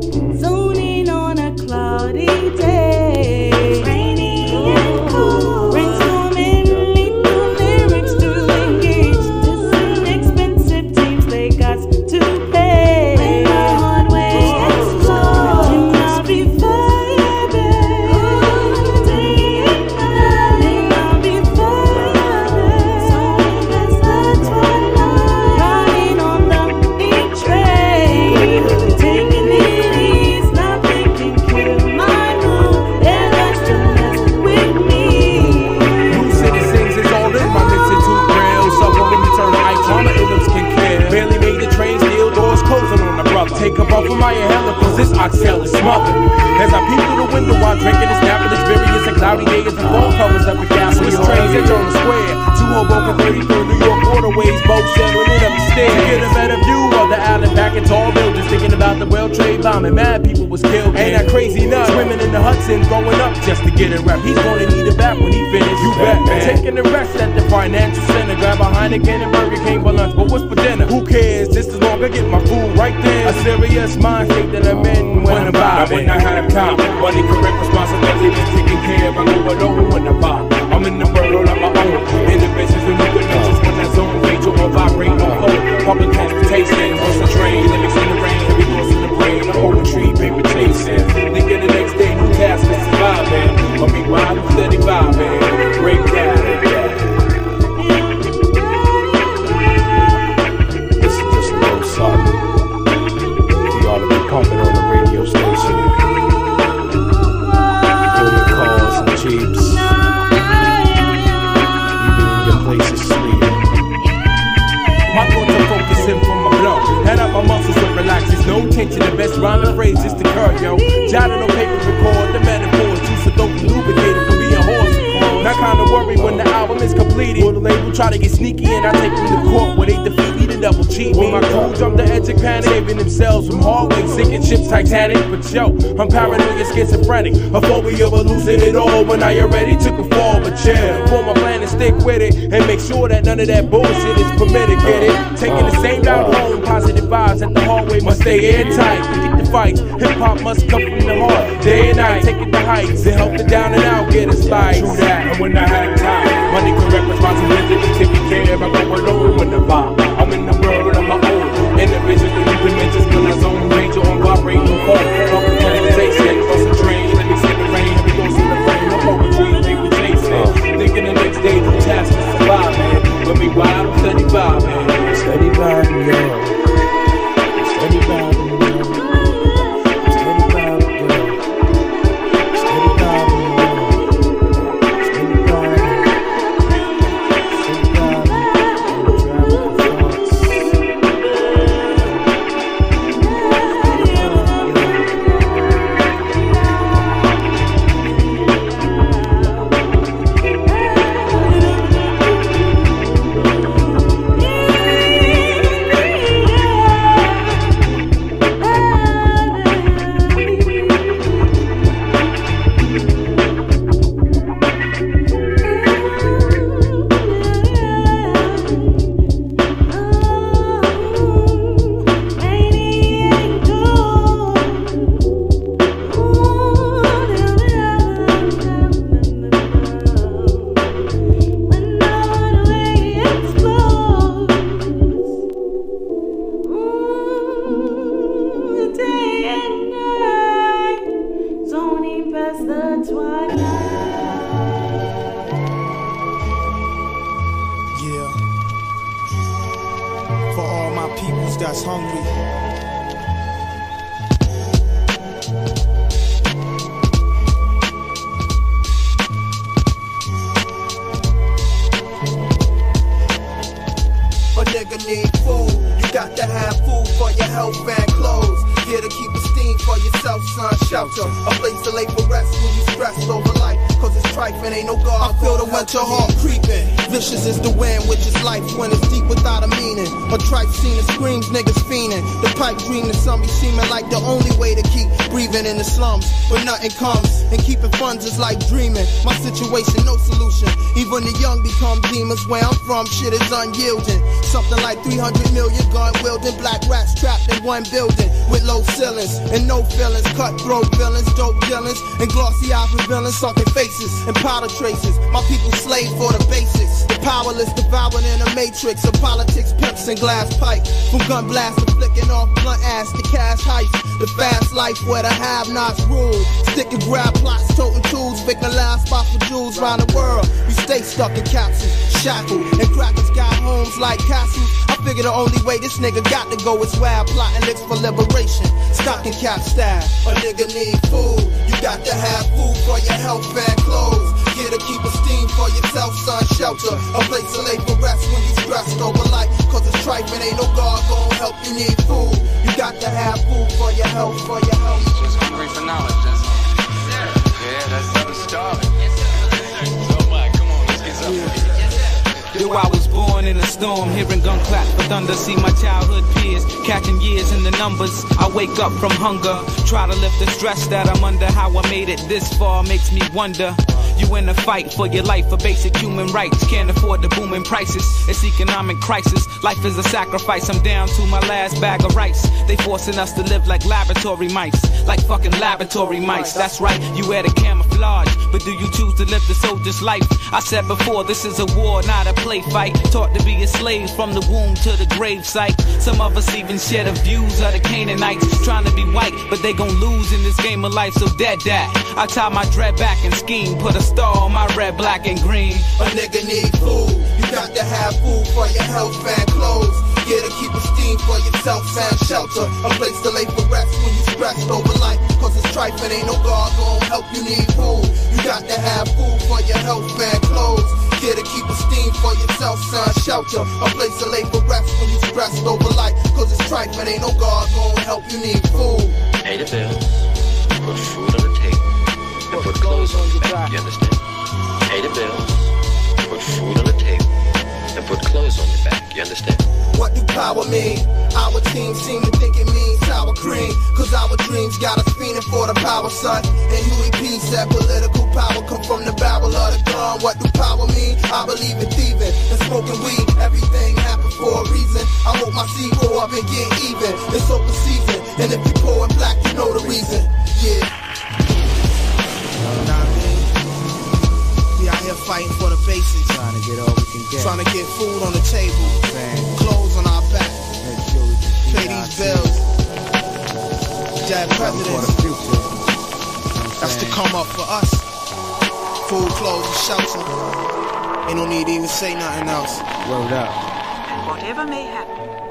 oxtail is smothered. As I peep through the window while drinking this nap and experience a cloudy day as the phone covers up a gas with trains at Journal Square. Two Hoboken 33 New York waterways, both settling up the stairs. To get a better view of the island back in tall buildings, thinking about the World Trade bombing. Mad people was killed. Ain't that crazy nuts? Swimming in the Hudson, throwing up just to get it rep. He's gonna need it back when he finished. You bet, man. Taking the rest at the financial center. Grab a Heineken and Burger King for lunch. But what's for dinner? Who cares? Just as I get my food right there. A serious mind state that I'm in when I'm
Now
vibing.
when I have time, money correct responsibilities taking care of. I go alone when I vibe. I'm in the world on my own. In the business of new dimensions when I zone page or vibrate no home. Public transportation, bus or train, lyrics in the rain, heavy thoughts in the brain. I'm poetry, paper chasing. Thinking the next day, new task is surviving. On me while I'm steady vibing. Break down.
There's no tension, the best rhyme and phrase is to curve, yo. Jotting on paper, record the metaphors, juice of dope, lubricated for being horse. Not kinda worry when the album is completed. Will the label try to get sneaky and I take them to court where they defeat me to double cheat me? My crew jump the edge of panic, saving themselves from hallway sinking ships Titanic? But yo, I'm paranoid schizophrenic, a phobia of losing it all when I already took a fall. But chill, for my stick with it. And make sure that none of that bullshit is permitted. Get it? Taking the same route home, positive vibes at the hallway must stay airtight. Get the fights, hip hop must come from the heart. Day and night, taking the heights and help the down and out get a slice. True that, and when I have time, money correct responsibility, taking care of my going over when the vibe. I'm in the world of my own. New dimensions when I zone ranger on vibrating phone.
And glass pipe. From gun blast to flicking off blunt ass to cash heights. The fast life where the have-nots rule. Stick and grab plots, toting tools, picking last spot for jewels around the world. We stay stuck in capsules, shackled, and crackers got homes like castles. I figure the only way this nigga got to go is wild, plotting licks for liberation. Stocking cap style. A nigga need food. You got to have food for your health and clothes. Here to keep a steam for yourself, son. Shelter. A place to lay for rest when you stressed over life. Cause it's trifling, ain't no God gon' help you need food. You got to have food for your health, for your health.
Just hungry for knowledge, that's all. Yeah, that's I'm starving. So Mike, come on, let's get something.
Yo, I was born in a storm, hearing gun clap for thunder. See my childhood peers catching years in the numbers. I wake up from hunger, try to lift the stress that I'm under. How I made it this far makes me wonder. You in a fight for your life for basic human rights. Can't afford the booming prices. It's economic crisis. Life is a sacrifice. I'm down to my last bag of rice. They forcing us to live like laboratory mice, like fucking laboratory mice. That's right. You wear the camouflage, but do you choose to live the soldier's life? I said before, this is a war, not a play fight. Taught to be a slave from the womb to the grave site. Some of us even share the views of the Canaanites, trying to be white, but they gon' lose in this game of life. So dead that. I tie my dread back and scheme, put a star on my red, black, and green.
A nigga need food. You got to have food for your health and clothes. Yeah, to keep a steam for yourself and shelter. A place to lay for rest when you stressed over life. Cause it's trifling, ain't no God gon' help you need food. You got to have food for your health and clothes. Yeah, to keep a steam for yourself, son, shelter. A place to lay for rest when you stressed over life. Cause it's trifling, ain't no God gon' help you need food.
Pay the bills, put food on the table, and put clothes on your back. You understand? Pay the bills, put food You understand?
What do power mean? Our team seem to think it means sour cream. Cause our dreams got us fiending for the power, son. And Huey P said political power come from the barrel of the gun. What do power mean? I believe in thieving and smoking weed. Everything happens for a reason. I hope my seed grow up and get even. It's open season. And if you poor and black, you know the reason. Yeah.
Out here fighting for the basics. Trying to get all we can get. Trying to get food on the table. Bang. Clothes on our back. Pay these bills. Dead presidents. That's to come up for us. Food, clothes, and shelter. Ain't no need to even say nothing else.
Word up.
Whatever may happen,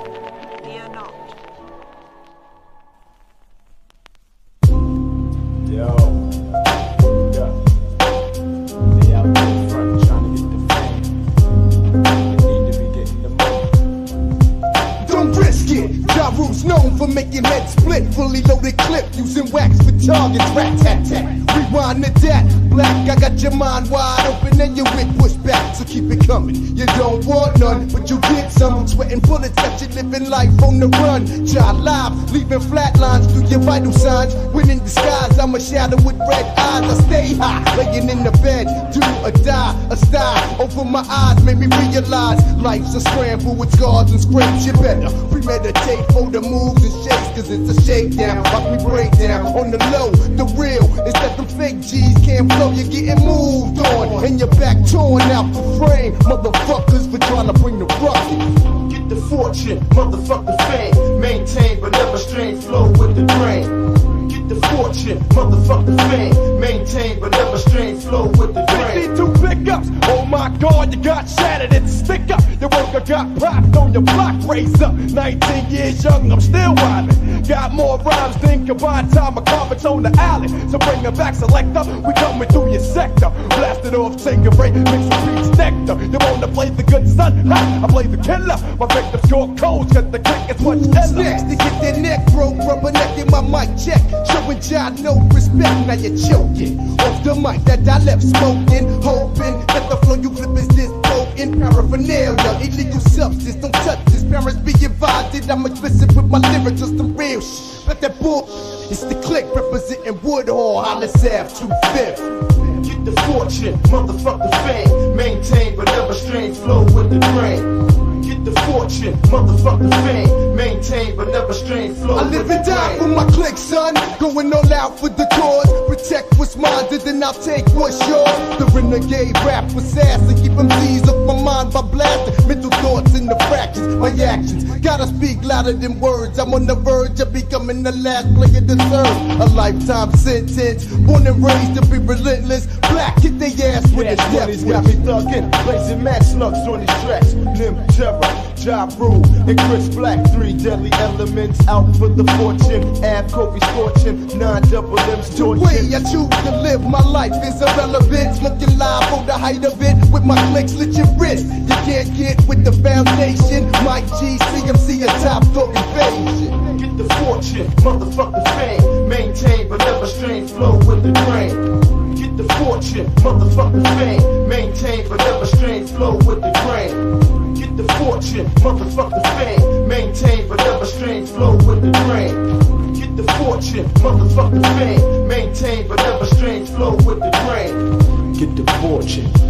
targets. Rat tat tat. Rewind to that. Black, I got your mind wide open and your wit pushed back. So keep it coming. You don't want none, but you get some. I'm Sweating bullets got you living life on the run. Ja live, leaving flat lines through your vital signs. When in disguise, I'm a shadow with red eyes. I stay high, laying in the bed. Do or die, a style. Over my eyes, made me realize life's a scramble with scars and scrapes. You better premeditate for the moves and shakes, cause it's a shakedown. Watch me break down on the low. The real is that the fake G's can't flow. You're getting moved on, and your back torn out the frame. Motherfuckers for trying to bring the ruckus. Get the fortune, motherfucker fame. Maintain but never strain flow with the drain. Get the fortune, motherfucker fame. Maintain but never strain flow with the drain.
52 pickups. Oh my god, you got shattered. It's stick up. Your worker got popped on your block. Raise up. 19 years young, I'm still wildin'. Got more rhymes than combined time of comments on the alley. So bring it back, selector. We coming through your sector. Blasted off, take a break, mix with beats nectar. You wanna play the good son? Ha! I play the killer. My victims your codes, cause the click is much iller.
next to get their neck broke, rubbernecking my mic check. Showing John no respect, now you're choking. Off the mic that I left smoking, hoping that the flow you flip is this potent. Paraphernalia, illegal substance, don't touch this. Parents be advised that I'm explicit with my lyrics, just some real shit. But that bull, it's the click representing Woodhull, Hollis Ave, 2 Get the fortune, motherfucker fame. Maintain but never strain flow with the drain. Get the fortune, motherfucker fame. Maintain but never strain flow. I live and die for my clique, son. Going all out for the cause. Protect what's mine, then I'll take what's yours. The renegade rap assassin. Keep them Z's off my mind by blasting. Mental thoughts in the fractions. My actions gotta speak louder than words. I'm on the verge of becoming the last player deserve a lifetime sentence. Born and raised to be relentless. Black, hit their ass with
Money's
death
got me thuggin', blazing mad slugs on these tracks. Terror, job rule, and Chris Black. Three deadly elements out for the fortune. Ab Kobe scorching, nine double M's
The way. I choose to live my life is irrelevant. Smoking live on the height of it with my clicks, slit your wrist. You can't get with the foundation. Mike G, CMC, a top dog invasion. Get the fortune, motherfucker fame. Maintain but never strain flow with the drain. The fortune, motherfucker fame. Maintain but never strain flow with the grain. Get the fortune, motherfucker fame. Maintain but never strain flow with the grain. Get the fortune, motherfucker fame. Maintain but never strain flow with the drain. Get the fortune.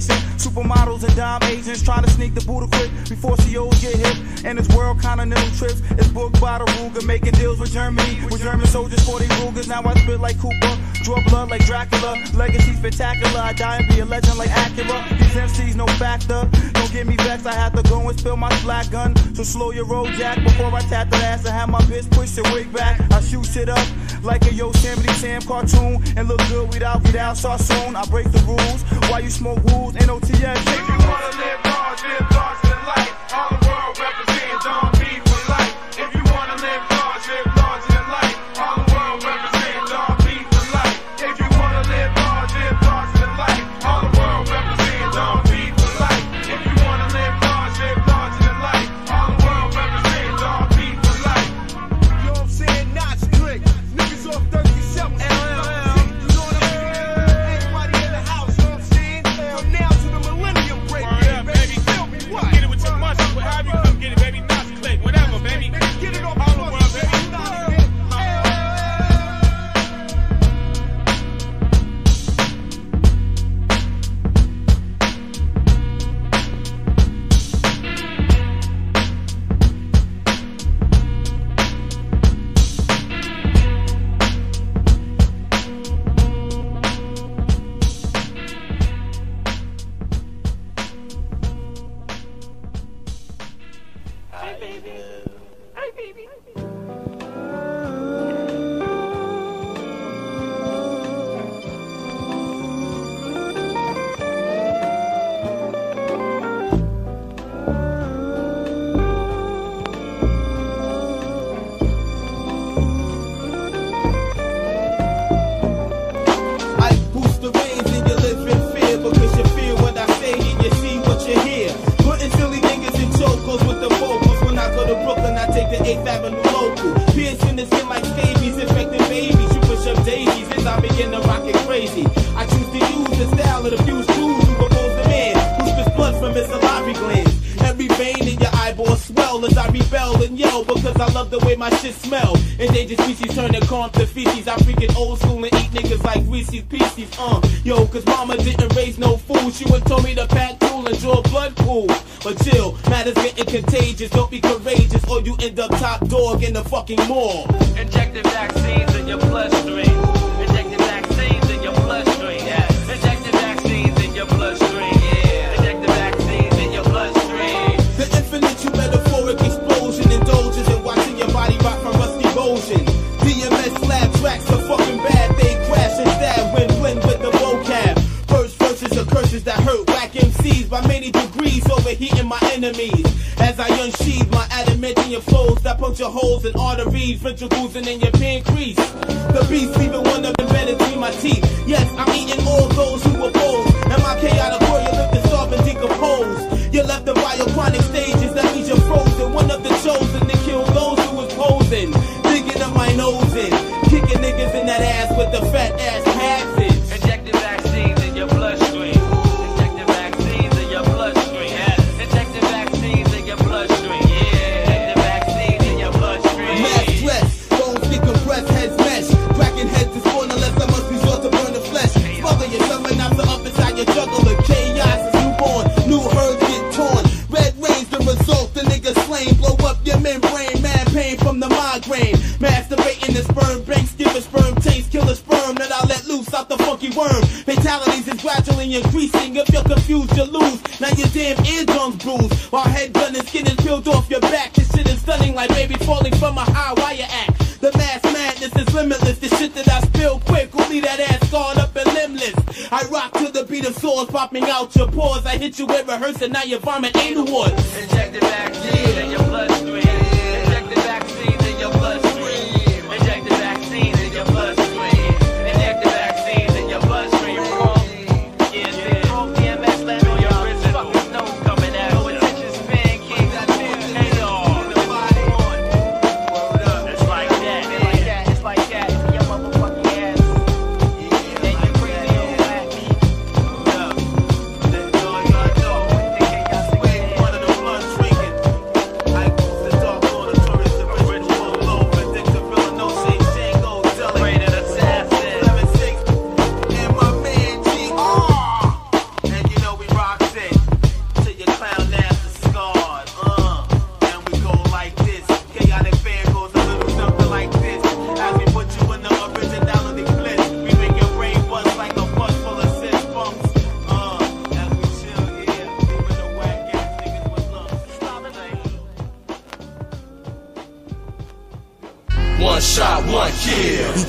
chasing supermodels and dime agents trying to sneak the Buddha quick before she old get hit. And this world continental trips is booked by the Ruger, making deals with Germany, with German soldiers for these Rugers. Now I spit like Cooper, draw blood like Dracula, legacy spectacular. I die and be a legend like Acura. These MCs no factor, don't get me vexed. I have to go and spill my slack gun, so slow your roll, Jack. Before I tap the ass, I have my bitch push your wig back. I shoot shit up like a Yosemite Sam cartoon and look good without without Sassoon. I break the rules. Why you smoke rules?
N O T S. If you wanna live large, live large in life.
enemies. As I unsheathe my adamant in
your
foes that puncture holes in arteries, ventricles, and in your pancreas. The beast leaving one of them men between my teeth. Yes, I'm eating all those who were born. You with
rehearsing, now you vomit anal wards.
Injected vaccines in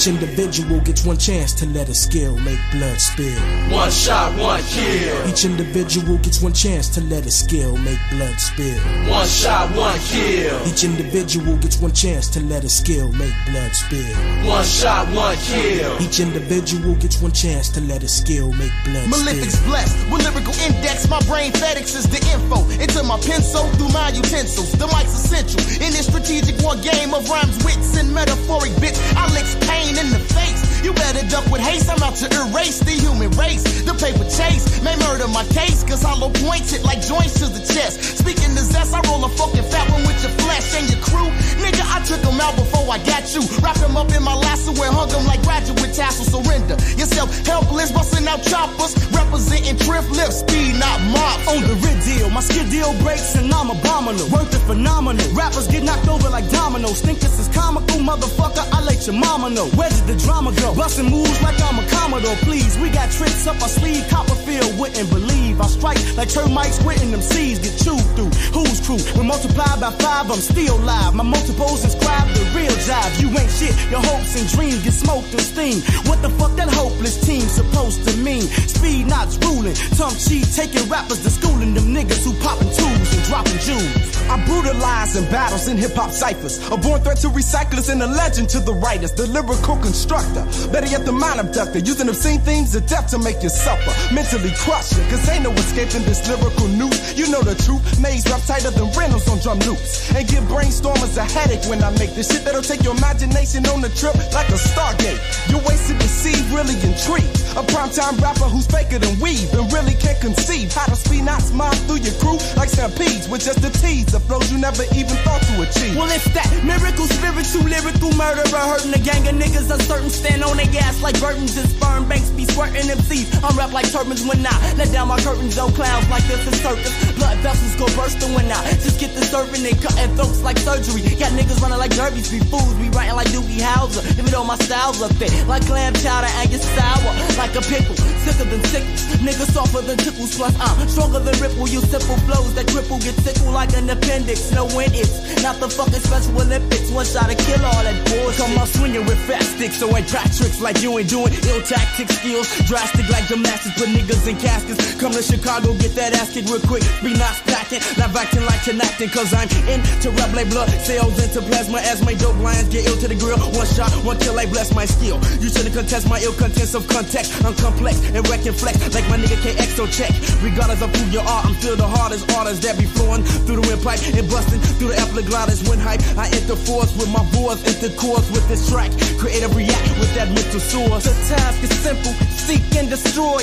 Each individual gets one chance to let a skill make blood spill.
One shot, one kill.
Each individual gets one chance to let a skill make blood spill.
One shot, one kill.
Each individual gets one chance to let a skill make blood spill.
One shot, one kill.
Each individual gets one chance to let a skill make blood
Malefic's
spill.
blessed with lyrical index. My brain FedEx is the info into my pencil through my utensils. The mic's essential in this strategic war game of rhymes, wits, and metaphoric bits. I licks pain in the face. You better duck with haste. I'm out to erase the human race. The paper chase may murder my case, cause hollow points hit like joints to the chest. Speaking the zest, I roll a fucking fat one with your flesh and your crew. Nigga, I took them out before I got you. Wrapped them up in my lasso and hung them like graduate tassel. Surrender yourself helpless, busting out choppers. Representing thrift lift, speed, not mob.
On the rid deal, my skid deal breaks and I'm abominable. Worth it phenomenal. Rappers get knocked over like dominoes. Think this is comical, motherfucker? I let your mama know. Where did the drama go? Busting moves like I'm a commodore, please. We got tricks up our sleeve. Copperfield wouldn't believe. I strike like termites, witting them seeds get chewed through. Who's crew? When multiplied by five, I'm still live. My multiples inscribe the real jive. You ain't shit. Your hopes and dreams get smoked and steam. What the fuck that hopeless team supposed to mean? Speed knots ruling, tongue cheat, taking rappers to schooling them niggas who popping tubes and dropping jewels.
I brutalize in battles in hip hop ciphers. A born threat to recyclers and a legend to the writers. The lyrical constructor. Better yet, the mind abductor. Using obscene themes of death to make you suffer. Mentally crush you. Cause ain't no escaping this lyrical news. You know the truth. Maze rap tighter than Reynolds on drum loops. And give brainstormers a headache when I make this shit that'll take your imagination on a trip like a Stargate. You're wasted to see, really intrigued. A primetime rapper who's faker than weave and really can't conceive how to speed knots mile through your crew like stampedes with just the tease, the flows you never even thought to achieve.
Well, it's that miracle, spiritual, lyrical murderer, hurting a gang of niggas uncertain, stand on their ass like burdens and sperm banks be squirting MCs. I'm rap like turbans when I let down my curtains on clowns like this is circus. Blood vessels go bursting when I just get the serving and cutting throats like surgery. Got niggas running like derbies, be fools, be writing like Doogie Howser. Even though my style's up there, like clam chowder and get sour like a pickle, sicker than sickles. Niggas softer than tickles, plus I'm stronger than ripple. You simple flows that cripple get tickle like an appendix. No when it's not the fucking Special Olympics. One shot to kill all that bullshit. Come on, swinging with fat sticks, so I track tricks like you ain't doing ill tactic skills. Drastic like gymnastics, put niggas in caskets. Come to Chicago, get that ass kicked real quick. Be not stacking, not acting like you're acting, cause I'm into red blade blood cells into plasma as my dope lions get ill to the grill. One shot, one kill, I bless my skill. You shouldn't contest my ill contents of context. I'm complex and wreck and flex like my nigga KX, so check. Regardless of who you are, I'm still the hardest artist that be flowing through the windpipe and busting through the epiglottis when hype. I interforce with my boys, intercourse with this track. Creative react with that mental source. The task is simple, seek and destroy.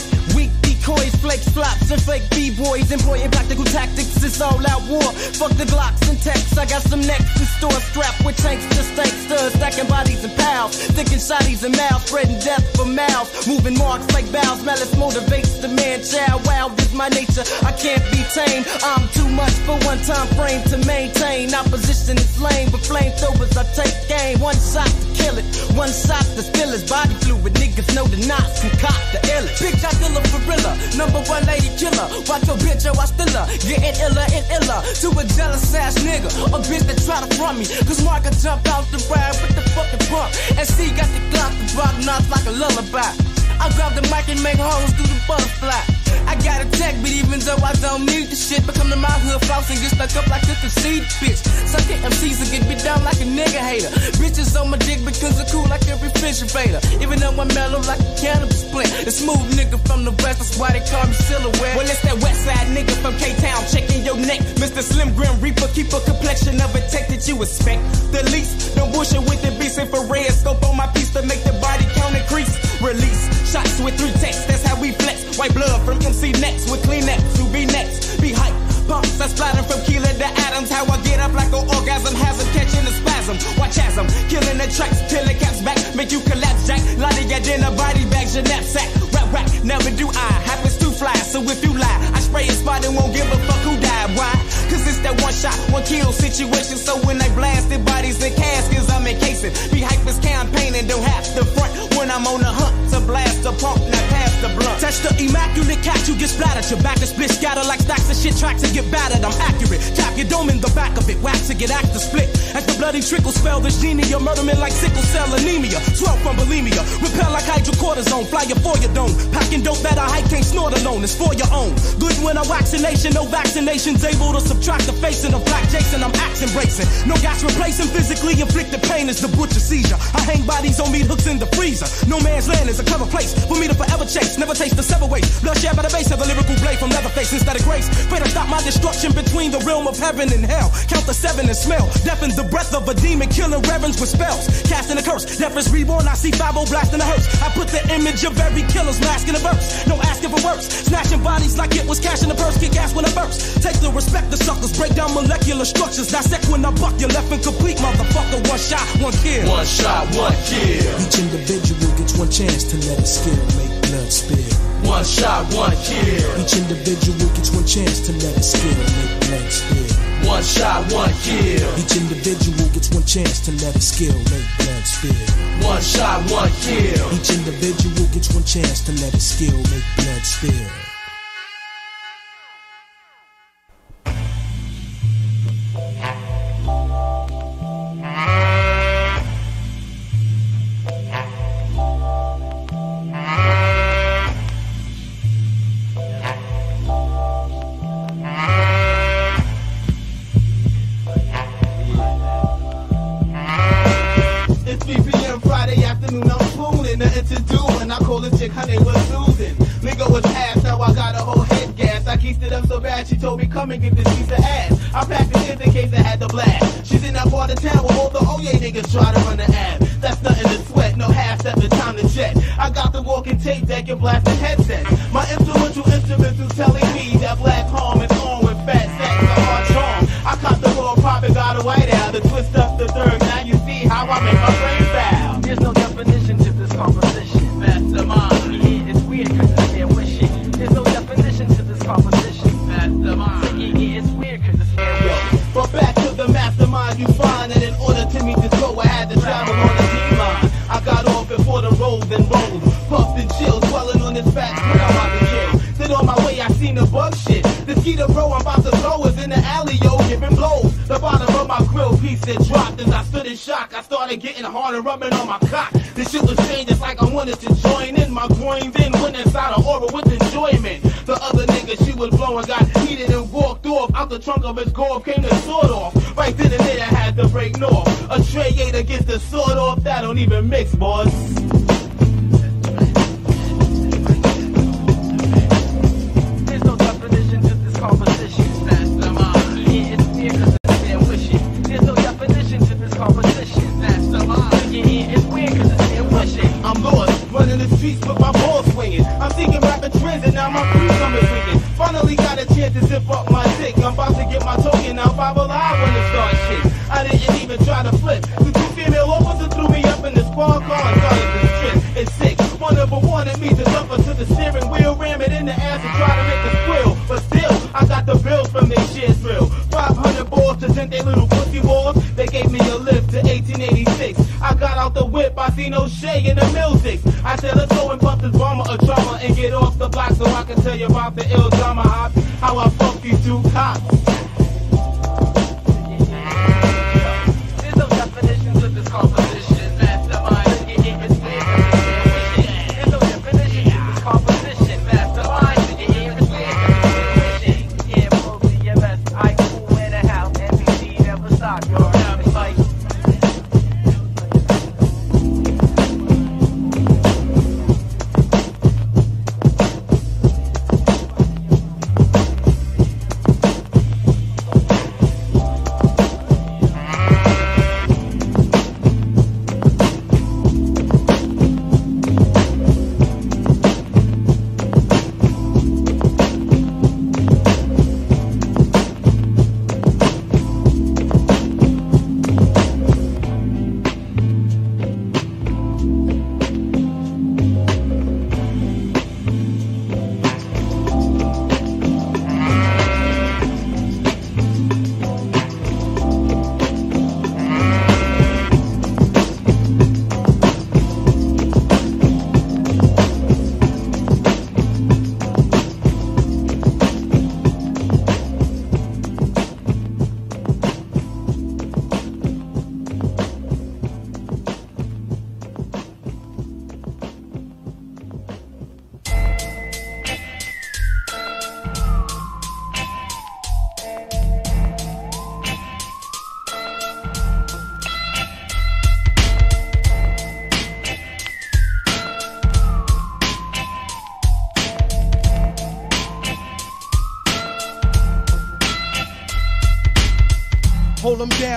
Decoys, flakes, flops, and
fake b-boys, employing practical tactics. It's all out war. Fuck the Glocks and texts. I got some necks in store strapped with tanks to stanksters, stacking bodies and pals, thinking shotties and mouths, spreading death for mouths, moving marks like bows. Malice motivates the man child. Wild is my nature. I can't be tamed. I'm too much for one time frame to maintain. Opposition is lame, but flamethrowers I take game. One shot to kill it, one shot to spill his body fluid. Niggas know the knots concoct the illest. Big killer gorilla, number one lady killer. Watch your bitch, yo, I still her. Getting iller and iller to a jealous ass nigga. A bitch that try to front me. Cause Mark jump out the ride with the fucking pump. And C got the Glock, the rock knocks like a lullaby. I grab the mic and make hoes do the butterfly. I got a tech, but even though I don't need the shit, but come to my hood, floss and get stuck up like a conceited bitch. Suck MCs will get beat down like a nigga hater. Bitches on my dick because I'm cool like a refrigerator. Even though I'm mellow like a cannabis plant. A smooth nigga from the west, that's why they call me silhouette. Well, it's that west side nigga from K-Town, checking your neck. Mr. Slim Grim Reaper, keep a complexion of a tech that you expect. The least, don't bullshit with the beast infrared scope on my piece to make the body. Release shots with three texts, that's how we flex. White blood from MC next with Kleenex, who be next. Be hype, pumps that's splattering from Keeler to Adams. How I get up like an orgasm, has him catching a spasm. Watch as I'm killing the tracks till it caps back, make you collapse, Jack. Lottie got dinner body bags, your knapsack. Rap, never do I. Happens to fly, so if you lie, I spray a spot and won't give a fuck who died. Why? Cause it's that one shot, one kill situation. So when they blasted bodies and caskets, I'm encasing. Be hype as campaigning, don't have to front when I'm on the hunt to blast the pump, not pass the blunt. Touch the immaculate cat, you get splattered. Your back is split, scatter like stacks of shit, tracks and get battered. I'm accurate. Tap your dome in the back of it, wax to get active split. As the bloody trickle spell this genie, you murder me like sickle cell anemia. Swell from bulimia, repel like hydrocortisone, fly your for your dome. Packing dope that I hype can't snort alone, it's for your own. Good when I vaccination, no vaccinations able to subtract the facing of black Jason. I'm action bracing. No gas replacing physically inflicted pain is the butcher seizure. I hang bodies on meat hooks in the freezer. No man's land is a clever place for me to forever chase. Never taste the sever waste. Bloodshed by the base of the lyrical blade from Leatherface instead of grace. Pray to stop my destruction between the realm of heaven and hell. Count the seven and smell. Deafen the breath of a demon, killing reverends with spells. Casting a curse. Death is reborn. I see 5 blasting the hearse. I put the image of every killer's mask in a verse. No asking for worse. Snatching bodies like it was cash in the purse. Kick ass when I burst. Take the respect the suckers. Break down molecular structures. Dissect when I buck. You're left incomplete, motherfucker. One shot, one kill.
One shot, one kill.
Each individual gets one chance to let his skill make blood spill.
One shot, one kill.
Each individual gets one chance to let his skill make.
One shot, one kill.
Each individual gets one chance to let his skill make blood spill.
One shot, one kill.
Each individual gets one chance to let his skill make blood spill.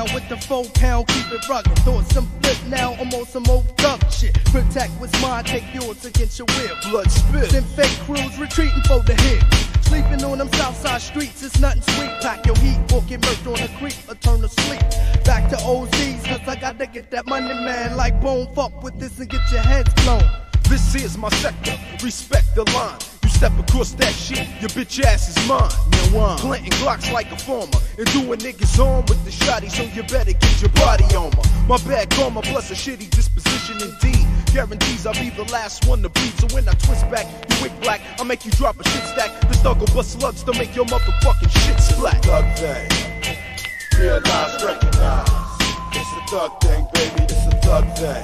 Down with the four pound, keep it rugged. Throw some flip now, I'm on some old thug shit. Protect what's mine, take yours against your will. Blood spill. Send fake crews retreating for the hit. Sleeping on them Southside streets, it's nothing sweet. Pack your heat, or get murked on the creek, or turn to sleep. Back to OZs, cause I gotta get that money, man. Like bone, fuck with this and get your heads blown.
This is my sector, respect the line. You step across that shit, your bitch ass is mine. Planting glocks like a farmer and doing niggas on with the shotty, so you better get your body on me. My bad karma plus a shitty disposition indeed. Guarantees I'll be the last one to bleed. So when I twist back, you wick black, I'll make you drop a shit stack. The thug will bust slugs to make your motherfucking shit splat.
Thug thing. Realize, recognize. It's a thug thing, baby. It's a thug thing.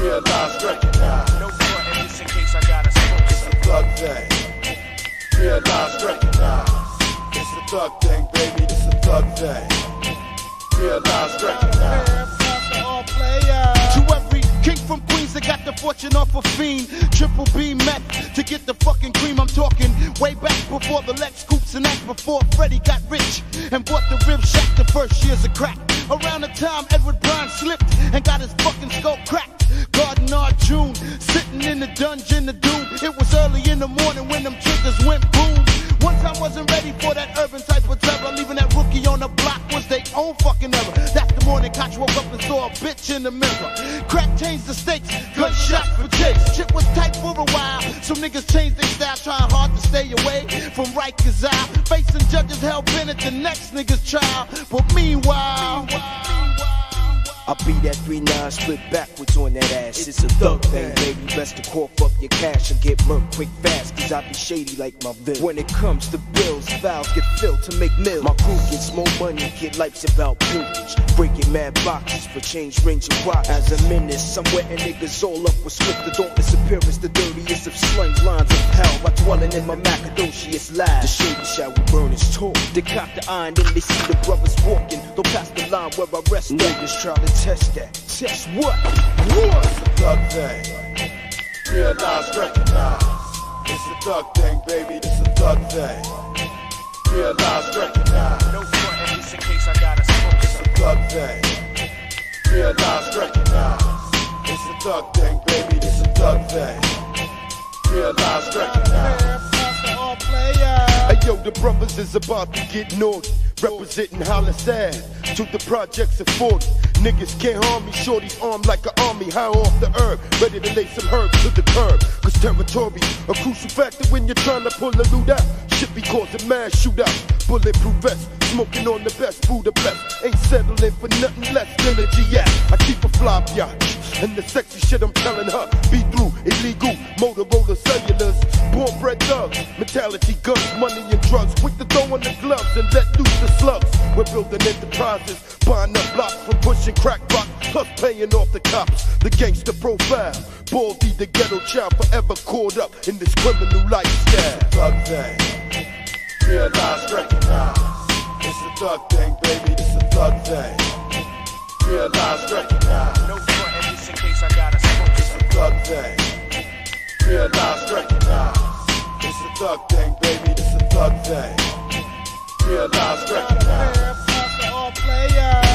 Realize, recognize.
No front just in case I gotta smoke
It's a thug thing. Realize, recognize. It's a thug thing, baby. It's a thug thing. Realize, recognize.
To every king from Queens that got the fortune off a fiend. Triple B meth to get the fucking cream. I'm talking way back before the Lex Coops and Act before Freddie got rich and bought the rib shack the first years of crack. Around the time Edward Brown slipped and got his fucking skull cracked. Garden R. June sitting in the dungeon to do. It was early in the morning when them triggers went boom. Once I wasn't ready for that urban type of terror, leaving that rookie on the block was their own fucking error. That's the morning Koch woke up and saw a bitch in the mirror. Crack changed the stakes, gunshots for chase. Shit was tight for a while, so niggas changed their style, trying hard to stay away from Rikers Isle. Facing judges hell bent at the next nigga's trial. But meanwhile,
I be that 3-9 split backwards on that ass. It's a thug thing, baby. Best to cough up your cash and get murked quick fast. Cause I be shady like my bill. When it comes to bills, valves get filled to make mills. My crew gets more money, get lights about privilege. Breaking mad boxes for change, range, and watch. As a menace, I'm wetting niggas all up with swift. The dauntless appearance, the dirtiest of slang lines of hell. By dwelling in my Macadocious lies. The shady shall we burn his talk. They cock the iron, then they see the brothers walking. Go past the line where I rest. Niggas try to test that. Test what? What?
It's a thug thing. Realize, recognize. It's a thug thing, baby. It's a thug thing. Realize, recognize.
No front just in case I gotta smoke
It's a thug thing. Realize, recognize. It's a thug thing, baby. It's a thug thing. Realize, recognize.
Yo, the brothers is about to get naughty. Representing Hollis Ave to the projects of 40. Niggas can't harm me, shorty's armed like an army, high off the herb, ready to lay some herbs to the curb. Cause territory, a crucial factor when you're trying to pull the loot out. Shit be causing mass shootouts, bulletproof vest, smoking on the best, food the best. Ain't settling for nothing less than a G I keep a flop yacht. And the sexy shit I'm telling her, be through illegal Motorola cellulars, born bred thugs, mentality, guns, money and drugs. Quick to throw on the gloves and let loose the slugs. We're building enterprises, buying up blocks from pushing crack rock, plus paying off the cops. The gangster profile, Baldy the ghetto child, forever caught up in this criminal lifestyle. Thug thing, realize, recognize. It's a thug thing, baby. It's a thug thing. Realize, recognize.
No front just in case I gotta smoke
It's a thug thing. Realize, recognize. It's a thug thing, baby. It's a thug thing. Realize, recognize.
I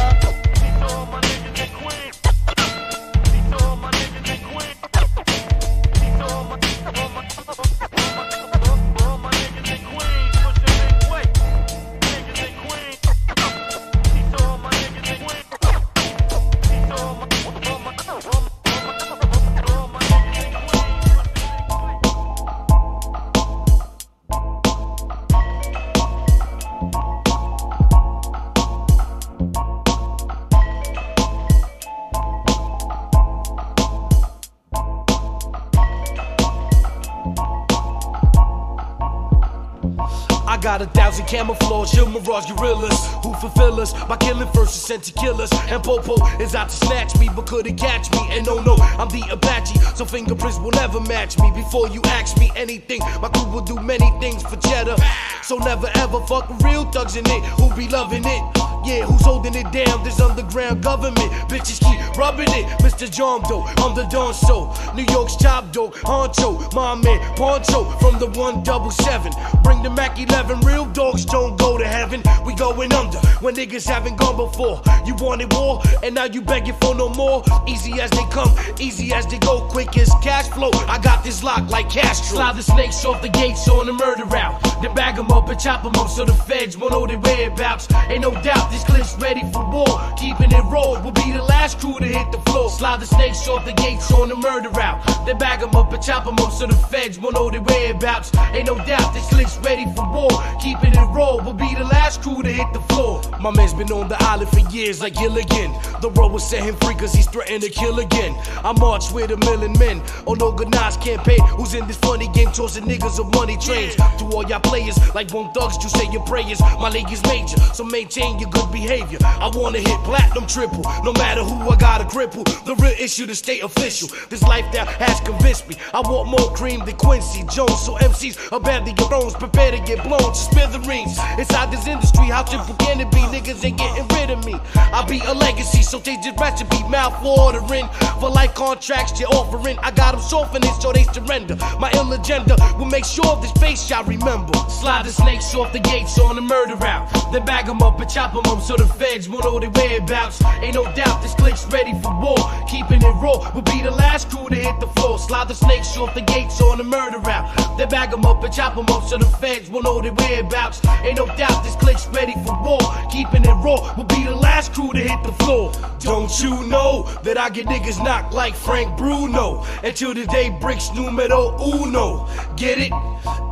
camouflage, shield mirage gorillas who fulfill us by killing first and sent to kill us. And Popo is out to snatch me, but couldn't catch me. And no, no, I'm the Apache, so fingerprints will never match me. Before you ask me anything, my crew will do many things for cheddar. So never ever fuck real thugs in it who be loving it. Yeah, who's holding it down? This underground government. Bitches keep rubbing it. Mr. John Doe, I'm the Don Show. New York's top dog, Honcho. My man, Poncho from the 177. Bring the Mac 11. Real dogs don't go to heaven. We going under when niggas haven't gone before. You wanted war, and now you begging for no more. Easy as they come, easy as they go. Quick as cash flow. I got this lock like Castro. Slide the snakes off the gates on the murder route. Then bag 'em up and chop chop 'em up so the feds won't know their whereabouts. Ain't no doubt this clip's ready for war. Keeping it raw, we'll be the last crew to hit the floor. Slide the snakes off the gates on the murder route. Then bag 'em up and chop chop 'em up so the feds won't know their whereabouts. Ain't no doubt this clip's ready for war. Keeping it raw, we'll be the last crew to hit the floor. My man's been on the island for years like Gilligan. The road will set him free cause he's threatened to kill again. I march with a million men on organized campaign. Who's in this funny game tossing niggas of money trains? To all y'all players, like one thugs, you say your prayers. My league is major, so maintain your good behavior. I wanna hit platinum triple, no matter who I gotta cripple. The real issue, to stay official. This lifestyle has convinced me. I want more cream than Quincy Jones, so MCs are badly your thrones, prepare to get blown to smithereens. Inside this industry, how simple can it be? Niggas ain't getting rid of me. I be a legacy, so they just recipe mouth watering. For life contracts you're offering, I got them softening so they surrender. My ill agenda will make sure this face y'all remember. Slide the snakes off the gates on the murder route. Then bag 'em up and chop chop 'em up so the feds won't know their whereabouts. Ain't no doubt this clique's ready for war. Keeping it raw, we'll be the last crew to hit the floor. Slide the snakes off the gates on the murder route. Then bag 'em up and chop chop 'em up so the feds won't know their whereabouts. Ain't no doubt this clique's ready for war. Keeping it raw, we'll be the last crew to hit the floor. Don't you know that I get niggas knocked like Frank Bruno? Until the day breaks numero uno. Get it?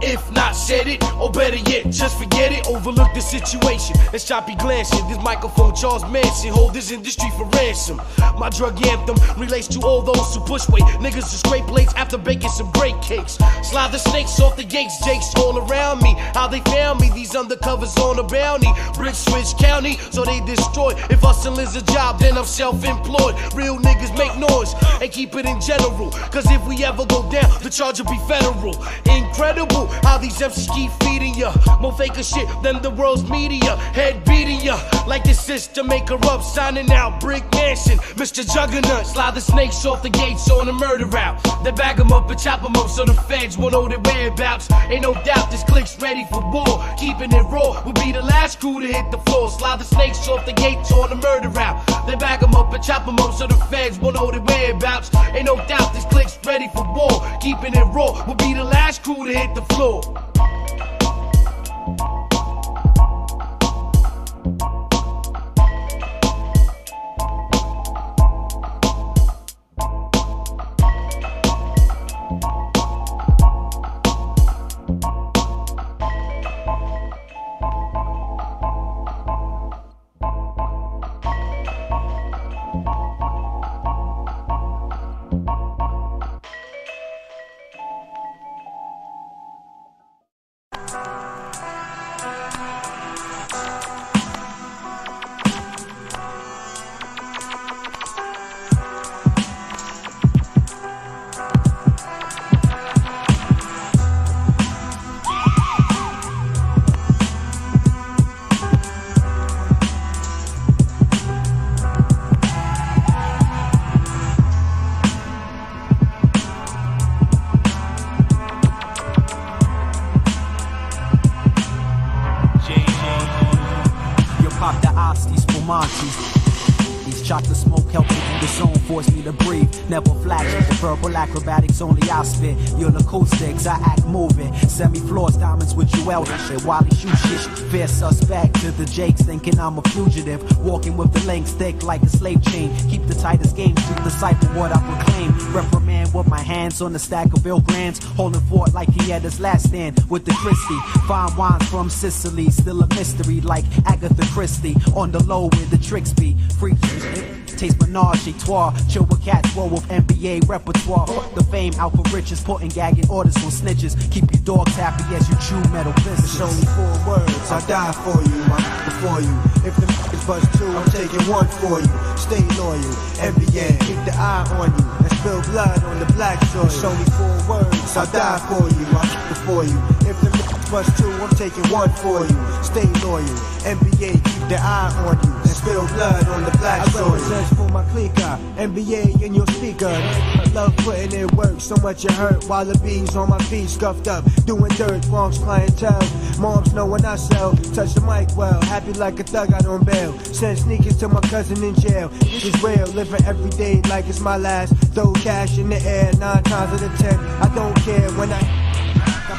If not, said it. Or better yet, just forget it. Overlook the situation stop be glancing. This microphone, Charles Manson, hold this industry for ransom. My drug anthem relates to all those who push weight. Niggas who scrape plates after baking some great cakes. Slide the snakes off the gates, Jakes all around me. How they found me, these undercovers on a bounty. Brick Switch County, so they destroy. If hustle is a job, then I'm self-employed. Real niggas make noise and keep it in general. Cause if we ever go down, the charge will be federal. Incredible how these MCs feeding ya. More faker shit than the world's media. Head beating ya like the system make up. Signing out Brick Mansion, Mr. Juggernaut. Slide the snakes off the gates on a murder route. Then bag 'em up and chop 'em up so the feds won't know their whereabouts. Ain't no doubt this clique's ready for war. Keeping it raw, we'll be the last crew to hit the floor. Slide the snakes off the gates on a murder route. Then bag 'em up and chop 'em up so the feds won't know their whereabouts. Ain't no doubt this clique's ready for war. Keeping it raw, we'll be the last crew to hit the floor.
Joel. Wally shoot shit. Fair suspect to the Jakes, thinking I'm a fugitive. Walking with the links thick like a slave chain. Keep the tightest game to decipher what I proclaim. Reprimand with my hands on the stack of bill grants. Holding fort like he had his last stand with the Christie. Fine wines from Sicily, still a mystery like Agatha Christie. On the low where the tricks be. Freaks Taste menage a trois, chill with cats, roll with NBA repertoire. Fuck the fame, out for riches, putting gagging orders on snitches. Keep your dogs happy as you chew metal biscuits.
It's only four words, I die for you, I'm before you. If the is bust two, I'm taking one for you. Stay loyal, NBA, keep the eye on you. And spill blood on the black soil. It's only four words, I die for you, I'm before you. If the bust two, I'm taking one for you. Stay loyal, NBA, keep the eye on you. And spill blood on the black I soil. represent for my clique, uh, NBA in your speaker. I love putting in work, so much it hurt. Wallabies on my feet, scuffed up, doing dirt, Bronx clientele. Moms know when I sell, touch the mic well, happy like a thug out on bail. Send sneakers to my cousin in jail. This is real, living every day like it's my last. Throw cash in the air, nine times out of ten. I don't care when I.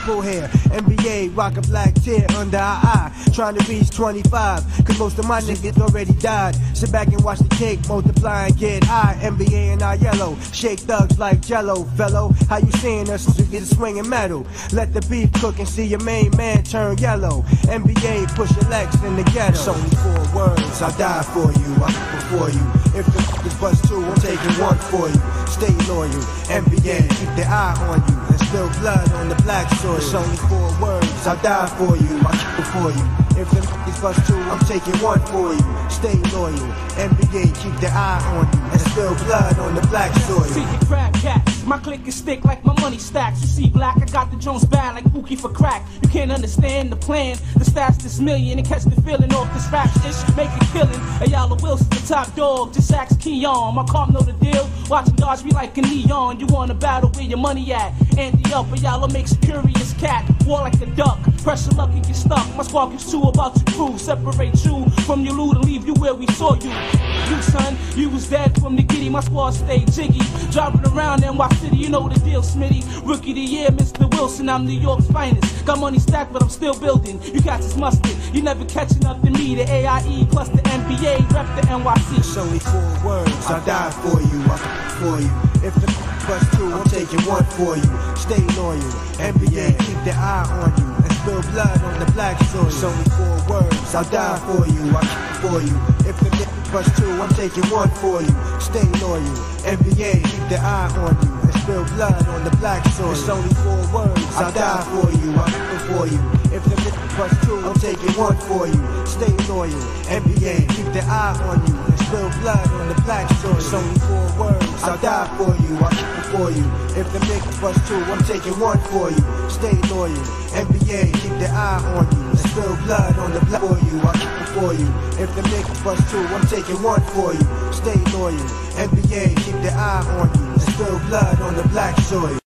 I pull hair, NBA, rock a black tear under our eye. Trying to reach 25, cause most of my niggas already died. Sit back and watch the cake multiply and get high. NBA and our yellow, shake thugs like jello, fellow. How you seeing us? We get a swinging metal. Let the beef cook and see your main man turn yellow. NBA, push your legs in the ghetto. It's only four words, I die for you, I'm before you. If the bust two, I'm taking one for you. Stay loyal, NBA, keep the eye on you. And spill blood on the black soil. It's only four words, I die for you, I keep for you. If the niggas bust two, I'm taking one for you. Stay loyal, NBA, keep the eye on you. And spill blood on the black soil.
See crab cats, my click is stick like my money stacks. You see black, I got the Jones bad like Pookie for crack. You can't understand the plan, the stats this million and catch the feeling off this rap ish, make a killing. Hey, y'all, Wilson's the top dog, just ask Keon. My calm know the deal, watching dodge me like a neon. You wanna battle where your money at? Andy up, but y'all make curious cat, war like a duck. Pressure lucky get stuck. My squawk is true about to crew, separate you from your loot and leave you where we saw you. You son, you was dead from the giddy. My squad stayed jiggy, driving around NY City. You know the deal, Smitty. Rookie the year, Mr. Wilson. I'm New York's finest. Got money stacked, but I'm still building. You catch this mustard. You never catching up to me. The AIE plus the NBA, rep the NYC.
It's only four words, I die for you, I for you. If the two, I'm taking one for you. Stay loyal, NBA, keep the eye on you. Spill blood on the black soil. It's only four words, I'll die for you, I for you. If the bust two, I'm taking one for you. Stay loyal, NBA, keep the eye on you. And spill blood on the black soil. It's only four words, I die for you, I for you. If the bust two, I'm taking one for you. Stay loyal, NBA, keep the eye on you. And spill blood on the black soil. It's only four words, I'll die for you, I for you. If the niggas bust two, I'm taking one for you. Stay loyal, NBA, keep the eye on you. And spill blood on the black for you, I for you. If the niggas bust two, I'm taking one for you. Stay loyal, NBA, keep the eye on you. And spill blood on the black soil.